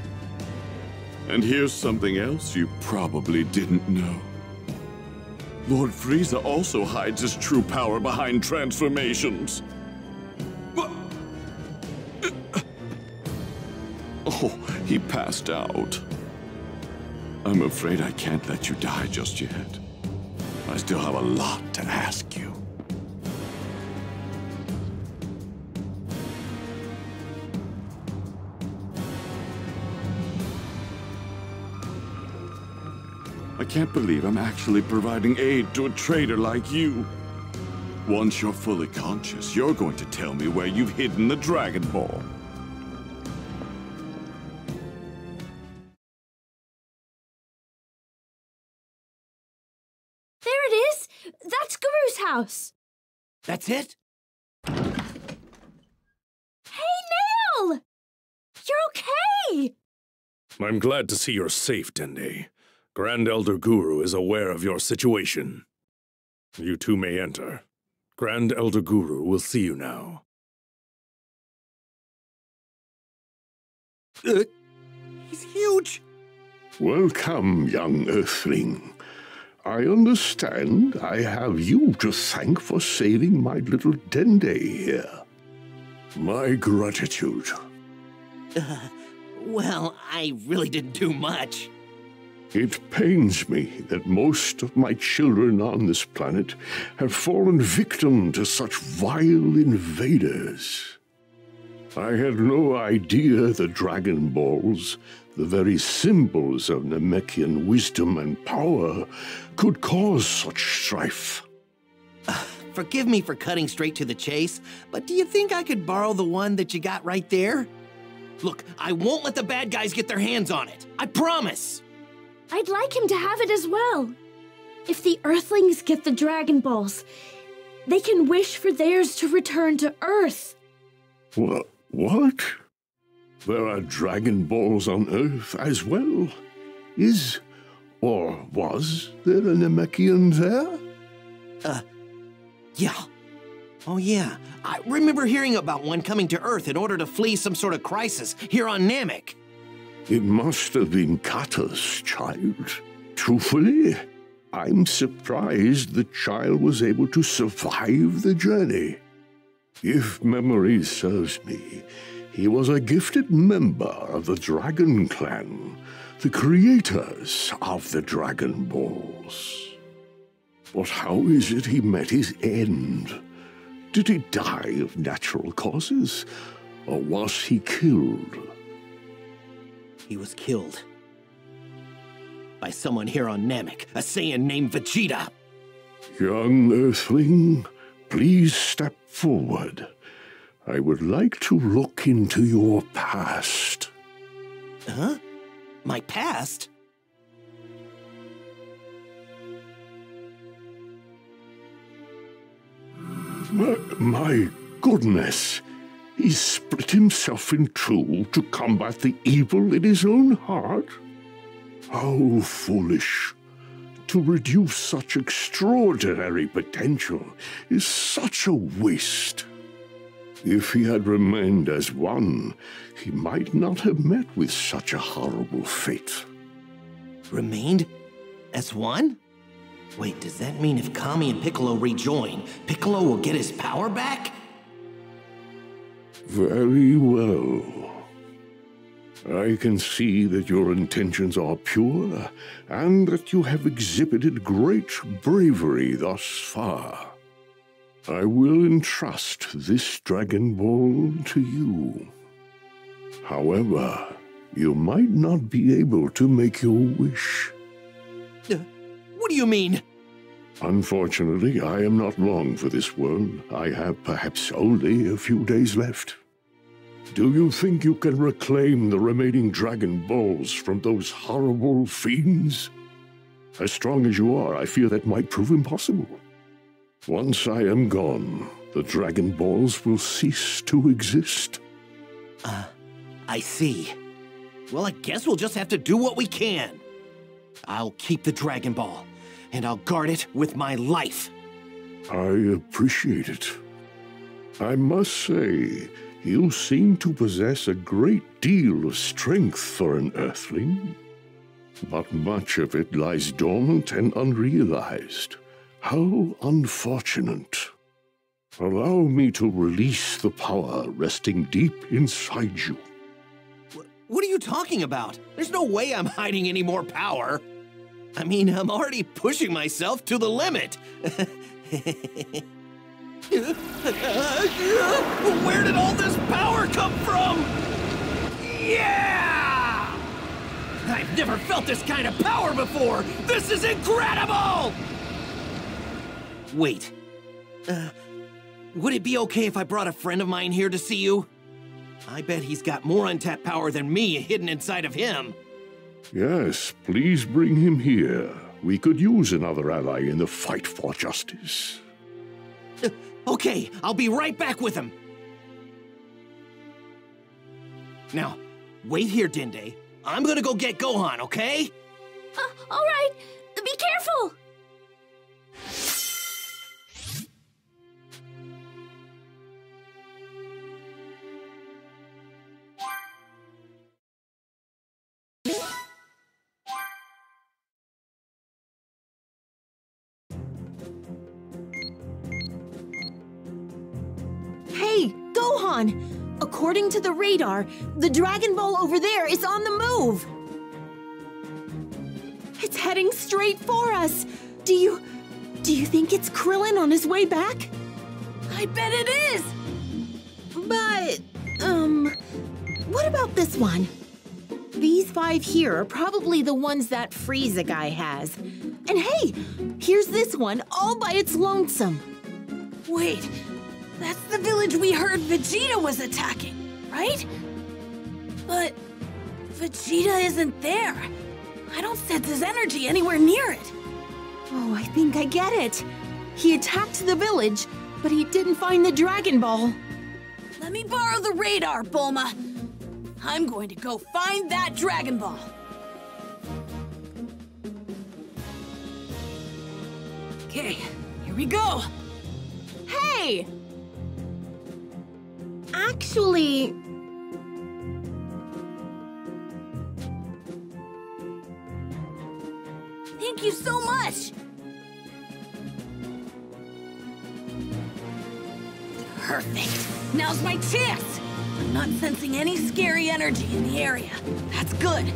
And here's something else you probably didn't know. Lord Frieza also hides his true power behind transformations. Oh, he passed out. I'm afraid I can't let you die just yet. I still have a lot to ask you. can't believe I'm actually providing aid to a traitor like you. Once you're fully conscious, you're going to tell me where you've hidden the Dragon Ball. There it is! That's Guru's house! That's it? Hey, Nail! You're okay! I'm glad to see you're safe, Dende. Grand Elder Guru is aware of your situation. You two may enter. Grand Elder Guru will see you now. Uh, he's huge. Welcome, young Earthling. I understand I have you to thank for saving my little Dende here. My gratitude. Uh, well, I really didn't do much. It pains me that most of my children on this planet have fallen victim to such vile invaders. I had no idea the Dragon Balls, the very symbols of Namekian wisdom and power, could cause such strife. Uh, forgive me for cutting straight to the chase, but do you think I could borrow the one that you got right there? Look, I won't let the bad guys get their hands on it. I promise! I'd like him to have it as well. If the Earthlings get the Dragon Balls, they can wish for theirs to return to Earth. What? What? There are Dragon Balls on Earth as well? Is, or was there a Namekian there? Uh, yeah. Oh, yeah. I remember hearing about one coming to Earth in order to flee some sort of crisis here on Namek. It must have been Kata's child. Truthfully, I'm surprised the child was able to survive the journey. If memory serves me, he was a gifted member of the Dragon Clan, the creators of the Dragon Balls. But how is it he met his end? Did he die of natural causes, or was he killed? He was killed. By someone here on Namek, a Saiyan named Vegeta. Young Earthling, please step forward. I would like to look into your past. Huh? My past? My, my goodness! He split himself in two to combat the evil in his own heart? How foolish! To reduce such extraordinary potential is such a waste. If he had remained as one, he might not have met with such a horrible fate. Remained as one? Wait, does that mean if Kami and Piccolo rejoin, Piccolo will get his power back? Very well. I can see that your intentions are pure, and that you have exhibited great bravery thus far. I will entrust this Dragon Ball to you. However, you might not be able to make your wish. Uh, what do you mean? Unfortunately, I am not long for this world. I have perhaps only a few days left. Do you think you can reclaim the remaining Dragon Balls from those horrible fiends? As strong as you are, I fear that might prove impossible. Once I am gone, the Dragon Balls will cease to exist. Uh, I see. Well, I guess we'll just have to do what we can. I'll keep the Dragon Ball, and I'll guard it with my life. I appreciate it. I must say, you seem to possess a great deal of strength for an Earthling. But much of it lies dormant and unrealized. How unfortunate. Allow me to release the power resting deep inside you. What are you talking about? There's no way I'm hiding any more power. I mean, I'm already pushing myself to the limit. Where did all this power come from? Yeah! I've never felt this kind of power before! This is incredible! Wait. Uh, would it be okay if I brought a friend of mine here to see you? I bet he's got more untapped power than me hidden inside of him. Yes, please bring him here. We could use another ally in the fight for justice. Okay, I'll be right back with him. Now, wait here, Dende. I'm gonna go get Gohan, okay? Uh, all right. Be careful. Gohan! According to the radar, the Dragon Ball over there is on the move. It's heading straight for us. Do you. do you think it's Krillin on his way back? I bet it is! But, um, what about this one? These five here are probably the ones that Frieza guy has. And hey, here's this one all by its lonesome. Wait, that's the village we heard Vegeta was attacking, right? But Vegeta isn't there. I don't sense his energy anywhere near it. Oh, I think I get it. He attacked the village, but he didn't find the Dragon Ball. Let me borrow the radar, Bulma. I'm going to go find that Dragon Ball. Okay, here we go. Hey! Actually, Thank you so much. Perfect. Now's my chance. I'm not sensing any scary energy in the area. That's good.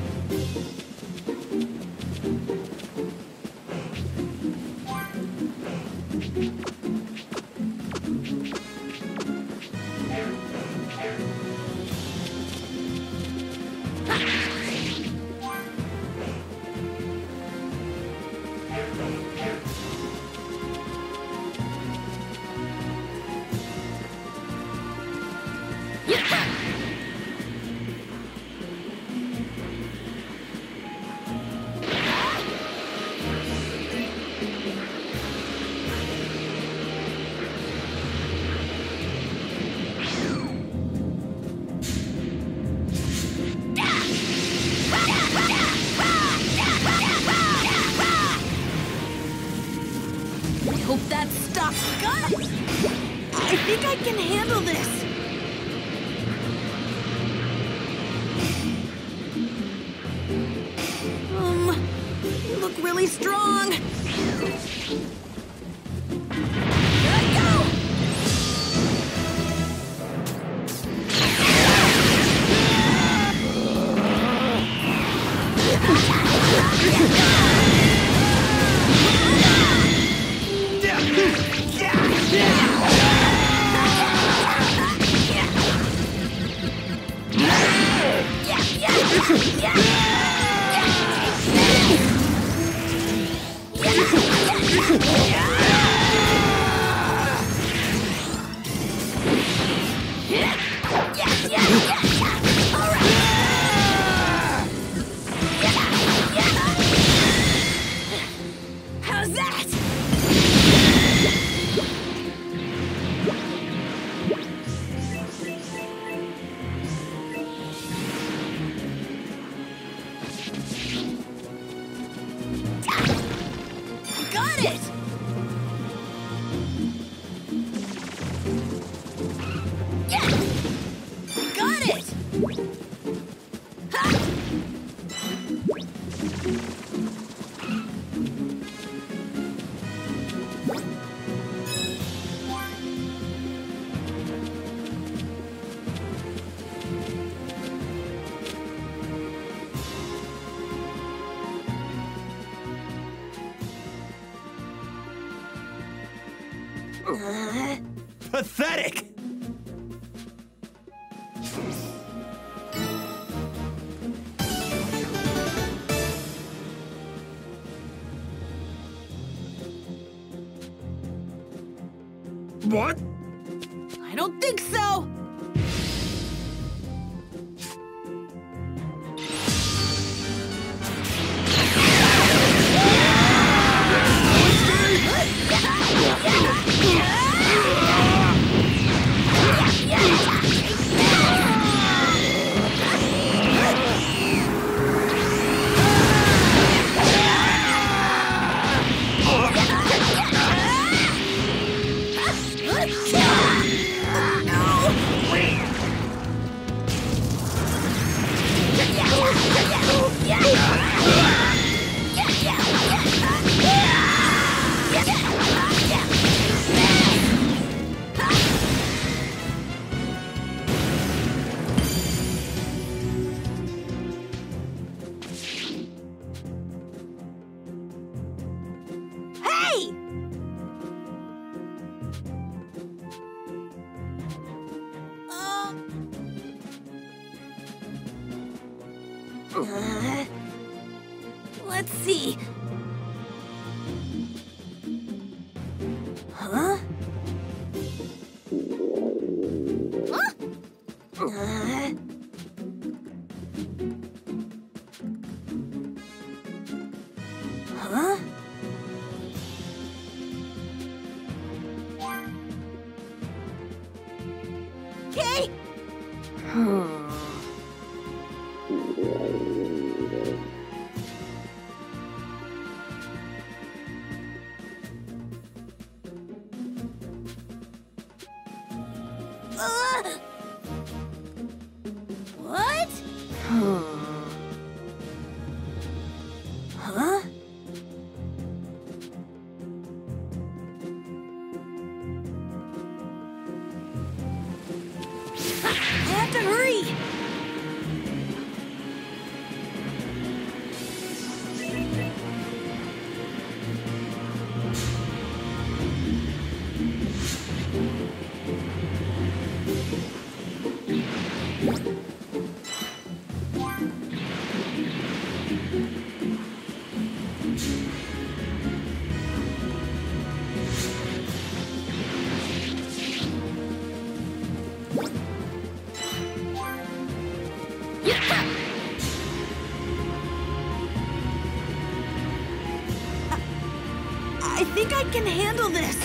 can handle this.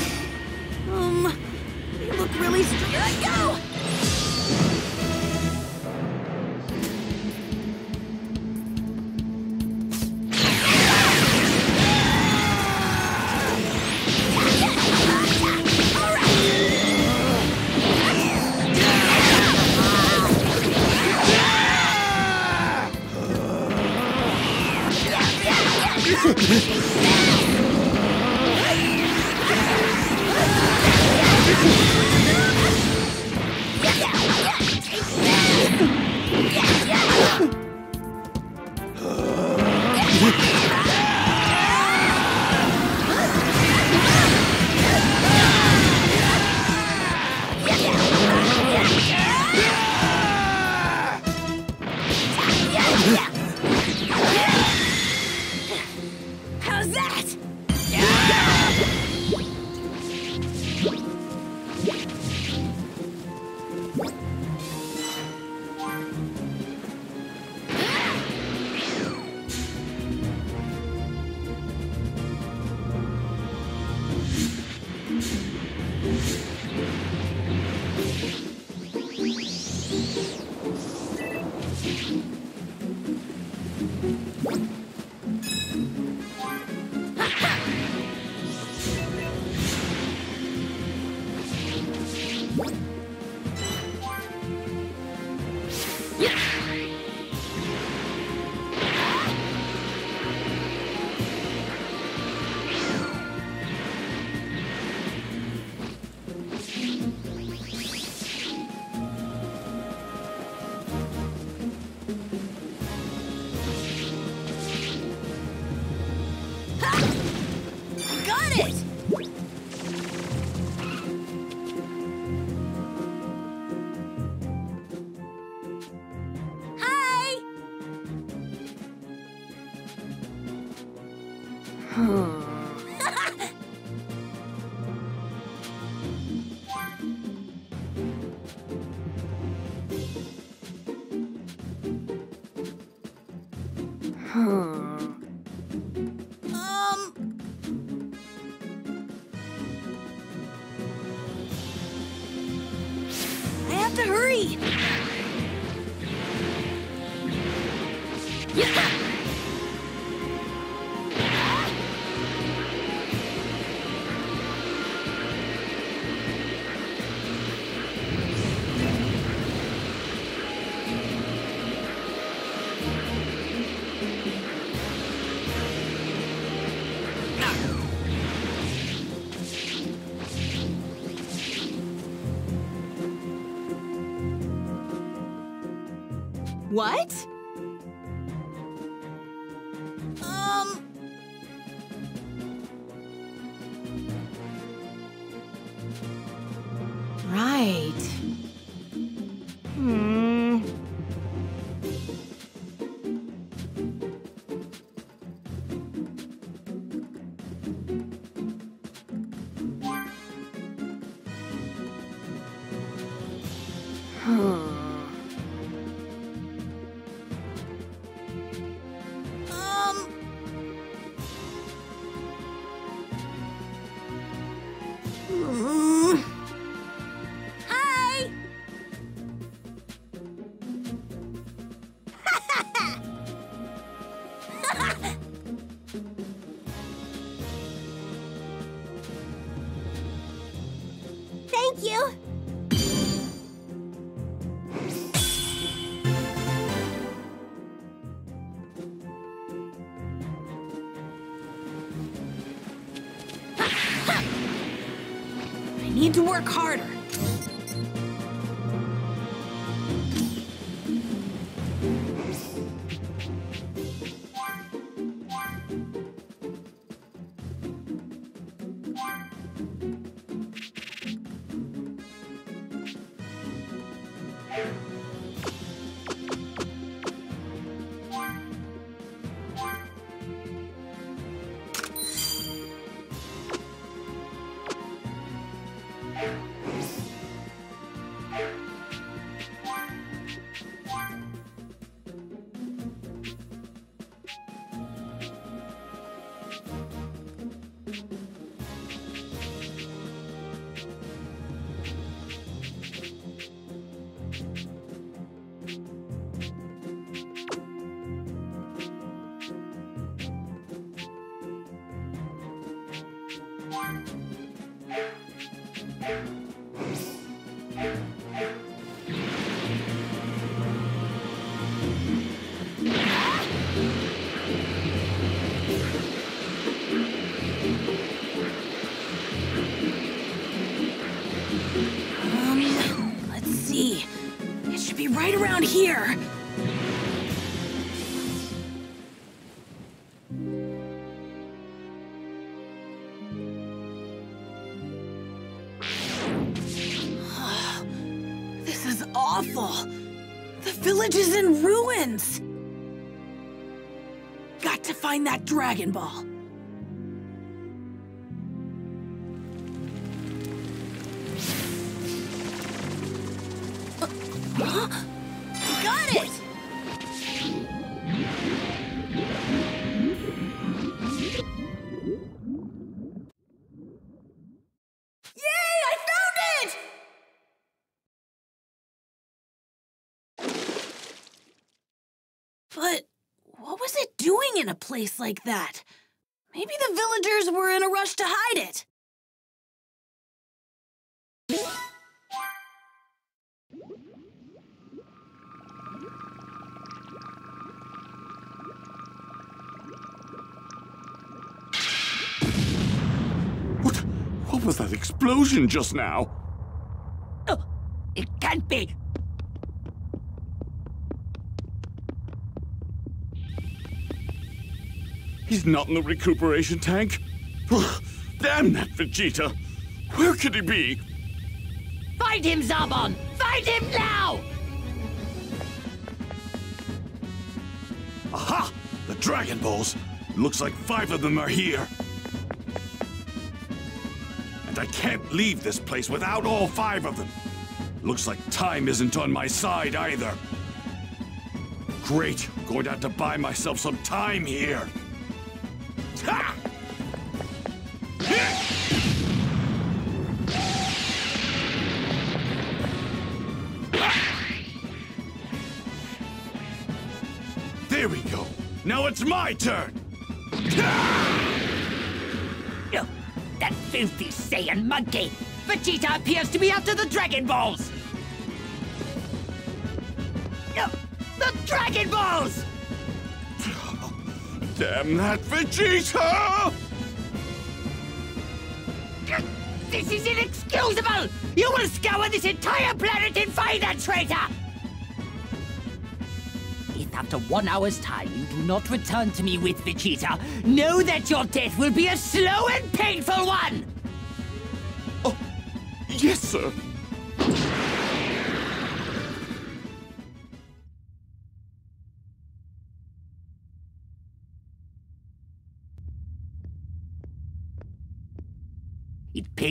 Um, you look really strong. Here I go! Yeah! What? Work harder. Dragon Ball. Place like that? Maybe the villagers were in a rush to hide it. What was that explosion just now? Oh, it can't be! He's not in the recuperation tank? Damn that Vegeta! Where could he be? Find him, Zarbon! Find him now! Aha! The Dragon Balls! Looks like five of them are here. And I can't leave this place without all five of them. Looks like time isn't on my side either. Great, going to have to buy myself some time here. There we go. Now it's my turn. Oh, that filthy Saiyan monkey! Vegeta appears to be after the Dragon Balls! The Dragon Balls! Damn that Vegeta! This is inexcusable! You will scour this entire planet and find that traitor! If after one hour's time you do not return to me with Vegeta, know that your death will be a slow and painful one! Oh, yes, sir.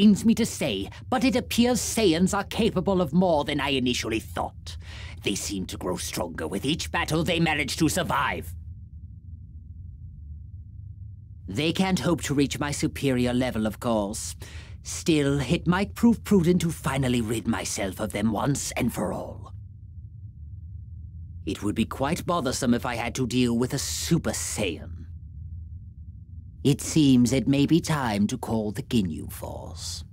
Pains me to say, but it appears Saiyans are capable of more than I initially thought. They seem to grow stronger with each battle they manage to survive. They can't hope to reach my superior level, of course. Still, it might prove prudent to finally rid myself of them once and for all. It would be quite bothersome if I had to deal with a Super Saiyan. It seems it may be time to call the Ginyu Force.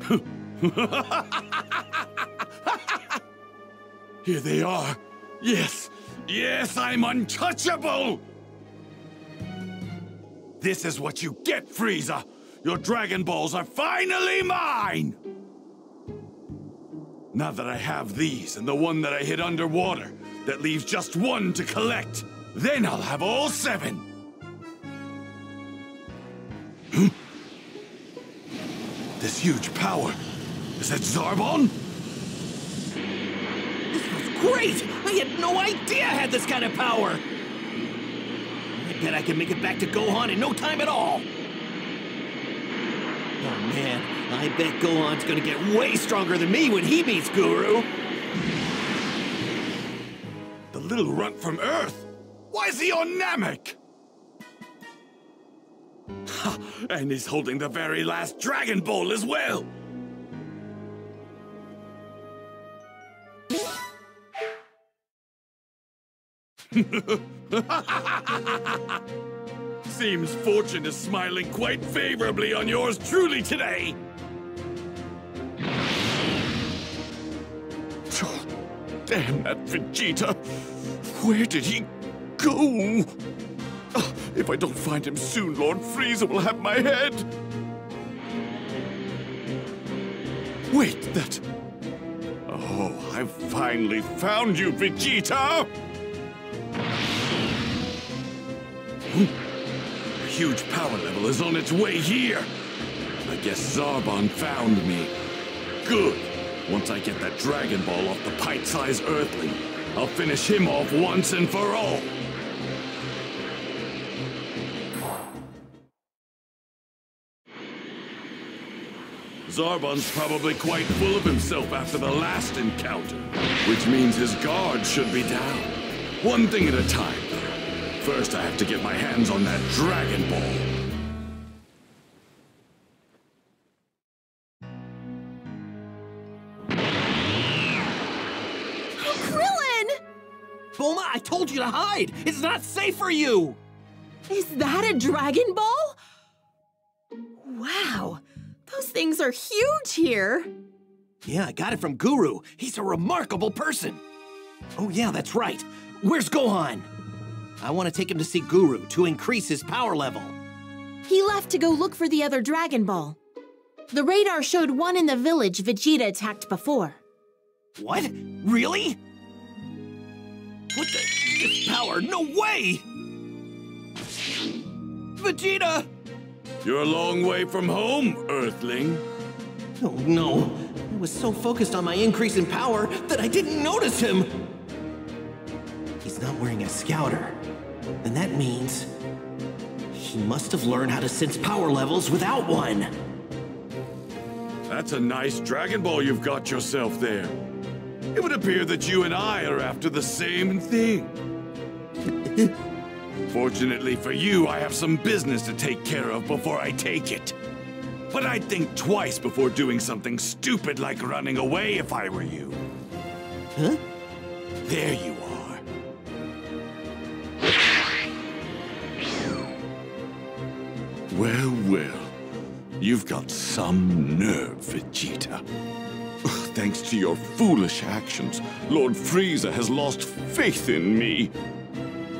Here they are. Yes, yes, I'm untouchable! This is what you get, Frieza! Your Dragon Balls are finally mine! Now that I have these and the one that I hid underwater, that leaves just one to collect, then I'll have all seven! Hmm? This huge power, is that Zarbon? This was great! I had no idea I had this kind of power! I bet I can make it back to Gohan in no time at all! Oh man, I bet Gohan's gonna get way stronger than me when he meets Guru! The little runt from Earth? Why is he on Namek? And he's holding the very last Dragon Ball as well! Seems fortune is smiling quite favorably on yours truly today. Oh, damn that Vegeta! Where did he go? Oh, if I don't find him soon, Lord Frieza will have my head! Wait, that... Oh, I've finally found you, Vegeta! Huge power level is on its way here. I guess Zarbon found me. Good. Once I get that Dragon Ball off the pint-sized Earthling, I'll finish him off once and for all. Zarbon's probably quite full of himself after the last encounter, which means his guard should be down. One thing at a time, First, I have to get my hands on that Dragon Ball. Krillin! Bulma, I told you to hide! It's not safe for you! Is that a Dragon Ball? Wow, those things are huge here. Yeah, I got it from Guru. He's a remarkable person. Oh yeah, that's right. Where's Gohan? I want to take him to see Guru to increase his power level. He left to go look for the other Dragon Ball. The radar showed one in the village Vegeta attacked before. What? Really? What the? This power? No way! Vegeta! You're a long way from home, Earthling. Oh no. I was so focused on my increase in power that I didn't notice him. He's not wearing a scouter. And that means he must have learned how to sense power levels without one. That's a nice Dragon Ball you've got yourself there. It would appear that you and I are after the same thing. Fortunately for you, I have some business to take care of before I take it. But I'd think twice before doing something stupid like running away if I were you. Huh? There you are. Well, well. You've got some nerve, Vegeta. Thanks to your foolish actions, Lord Frieza has lost faith in me.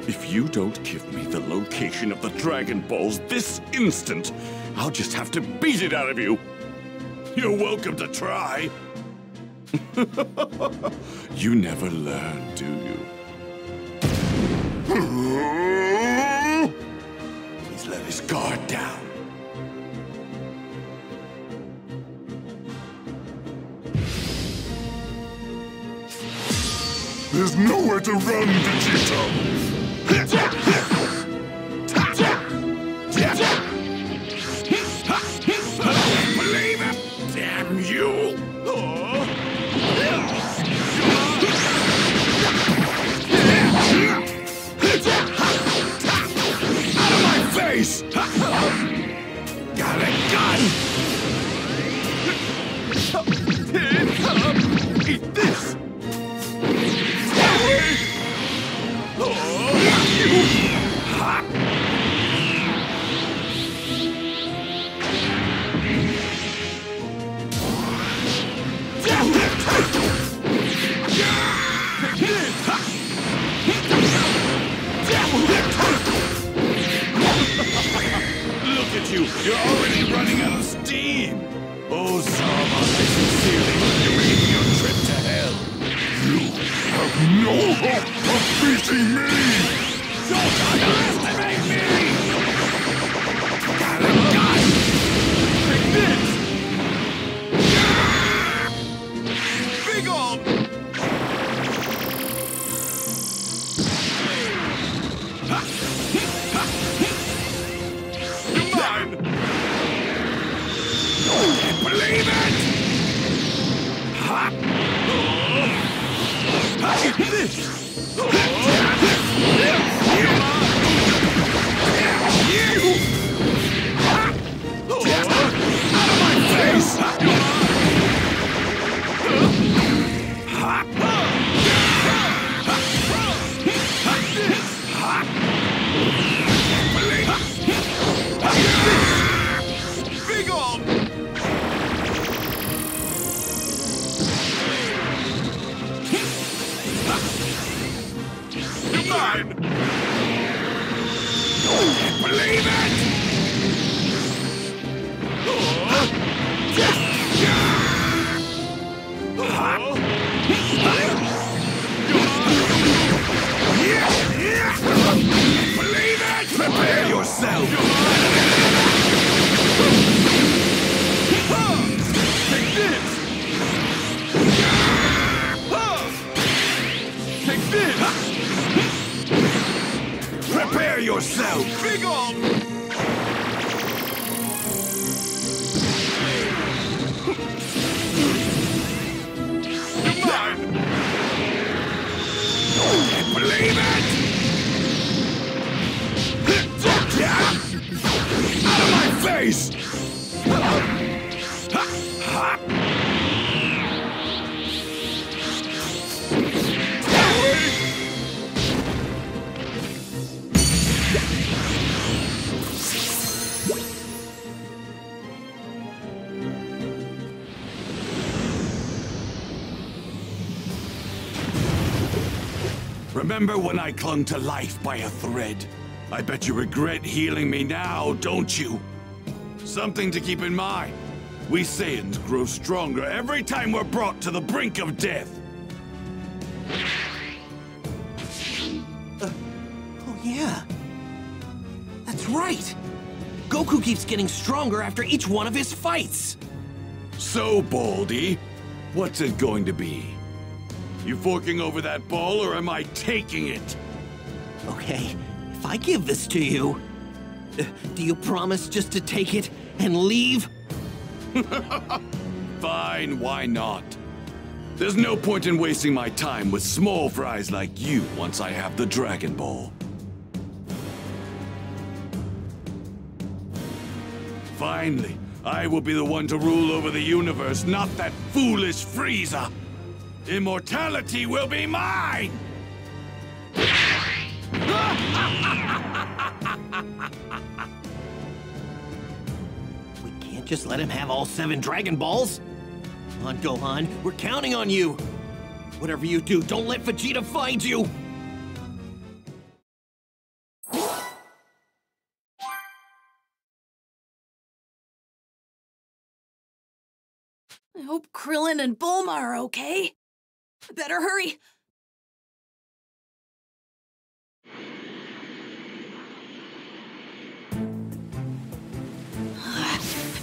If you don't give me the location of the Dragon Balls this instant, I'll just have to beat it out of you. You're welcome to try. you never learn, do you? His guard down. There's nowhere to run, Vegeta! Eat this! Look at you! You're already running out of steam! Oh, Sama, I sincerely no hope of beating me! Remember when I clung to life by a thread? I bet you regret healing me now, don't you? Something to keep in mind. We Saiyans grow stronger every time we're brought to the brink of death. Uh, oh, yeah. That's right. Goku keeps getting stronger after each one of his fights. So, Baldy, what's it going to be? You forking over that ball, or am I taking it? Okay, if I give this to you, uh, do you promise just to take it and leave? Fine, why not? There's no point in wasting my time with small fries like you once I have the Dragon Ball. Finally, I will be the one to rule over the universe, not that foolish Frieza. Immortality will be mine! We can't just let him have all seven Dragon Balls. Come on, Gohan, we're counting on you. Whatever you do, don't let Vegeta find you. I hope Krillin and Bulma are okay. Better hurry.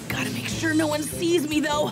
Gotta make sure no one sees me, though.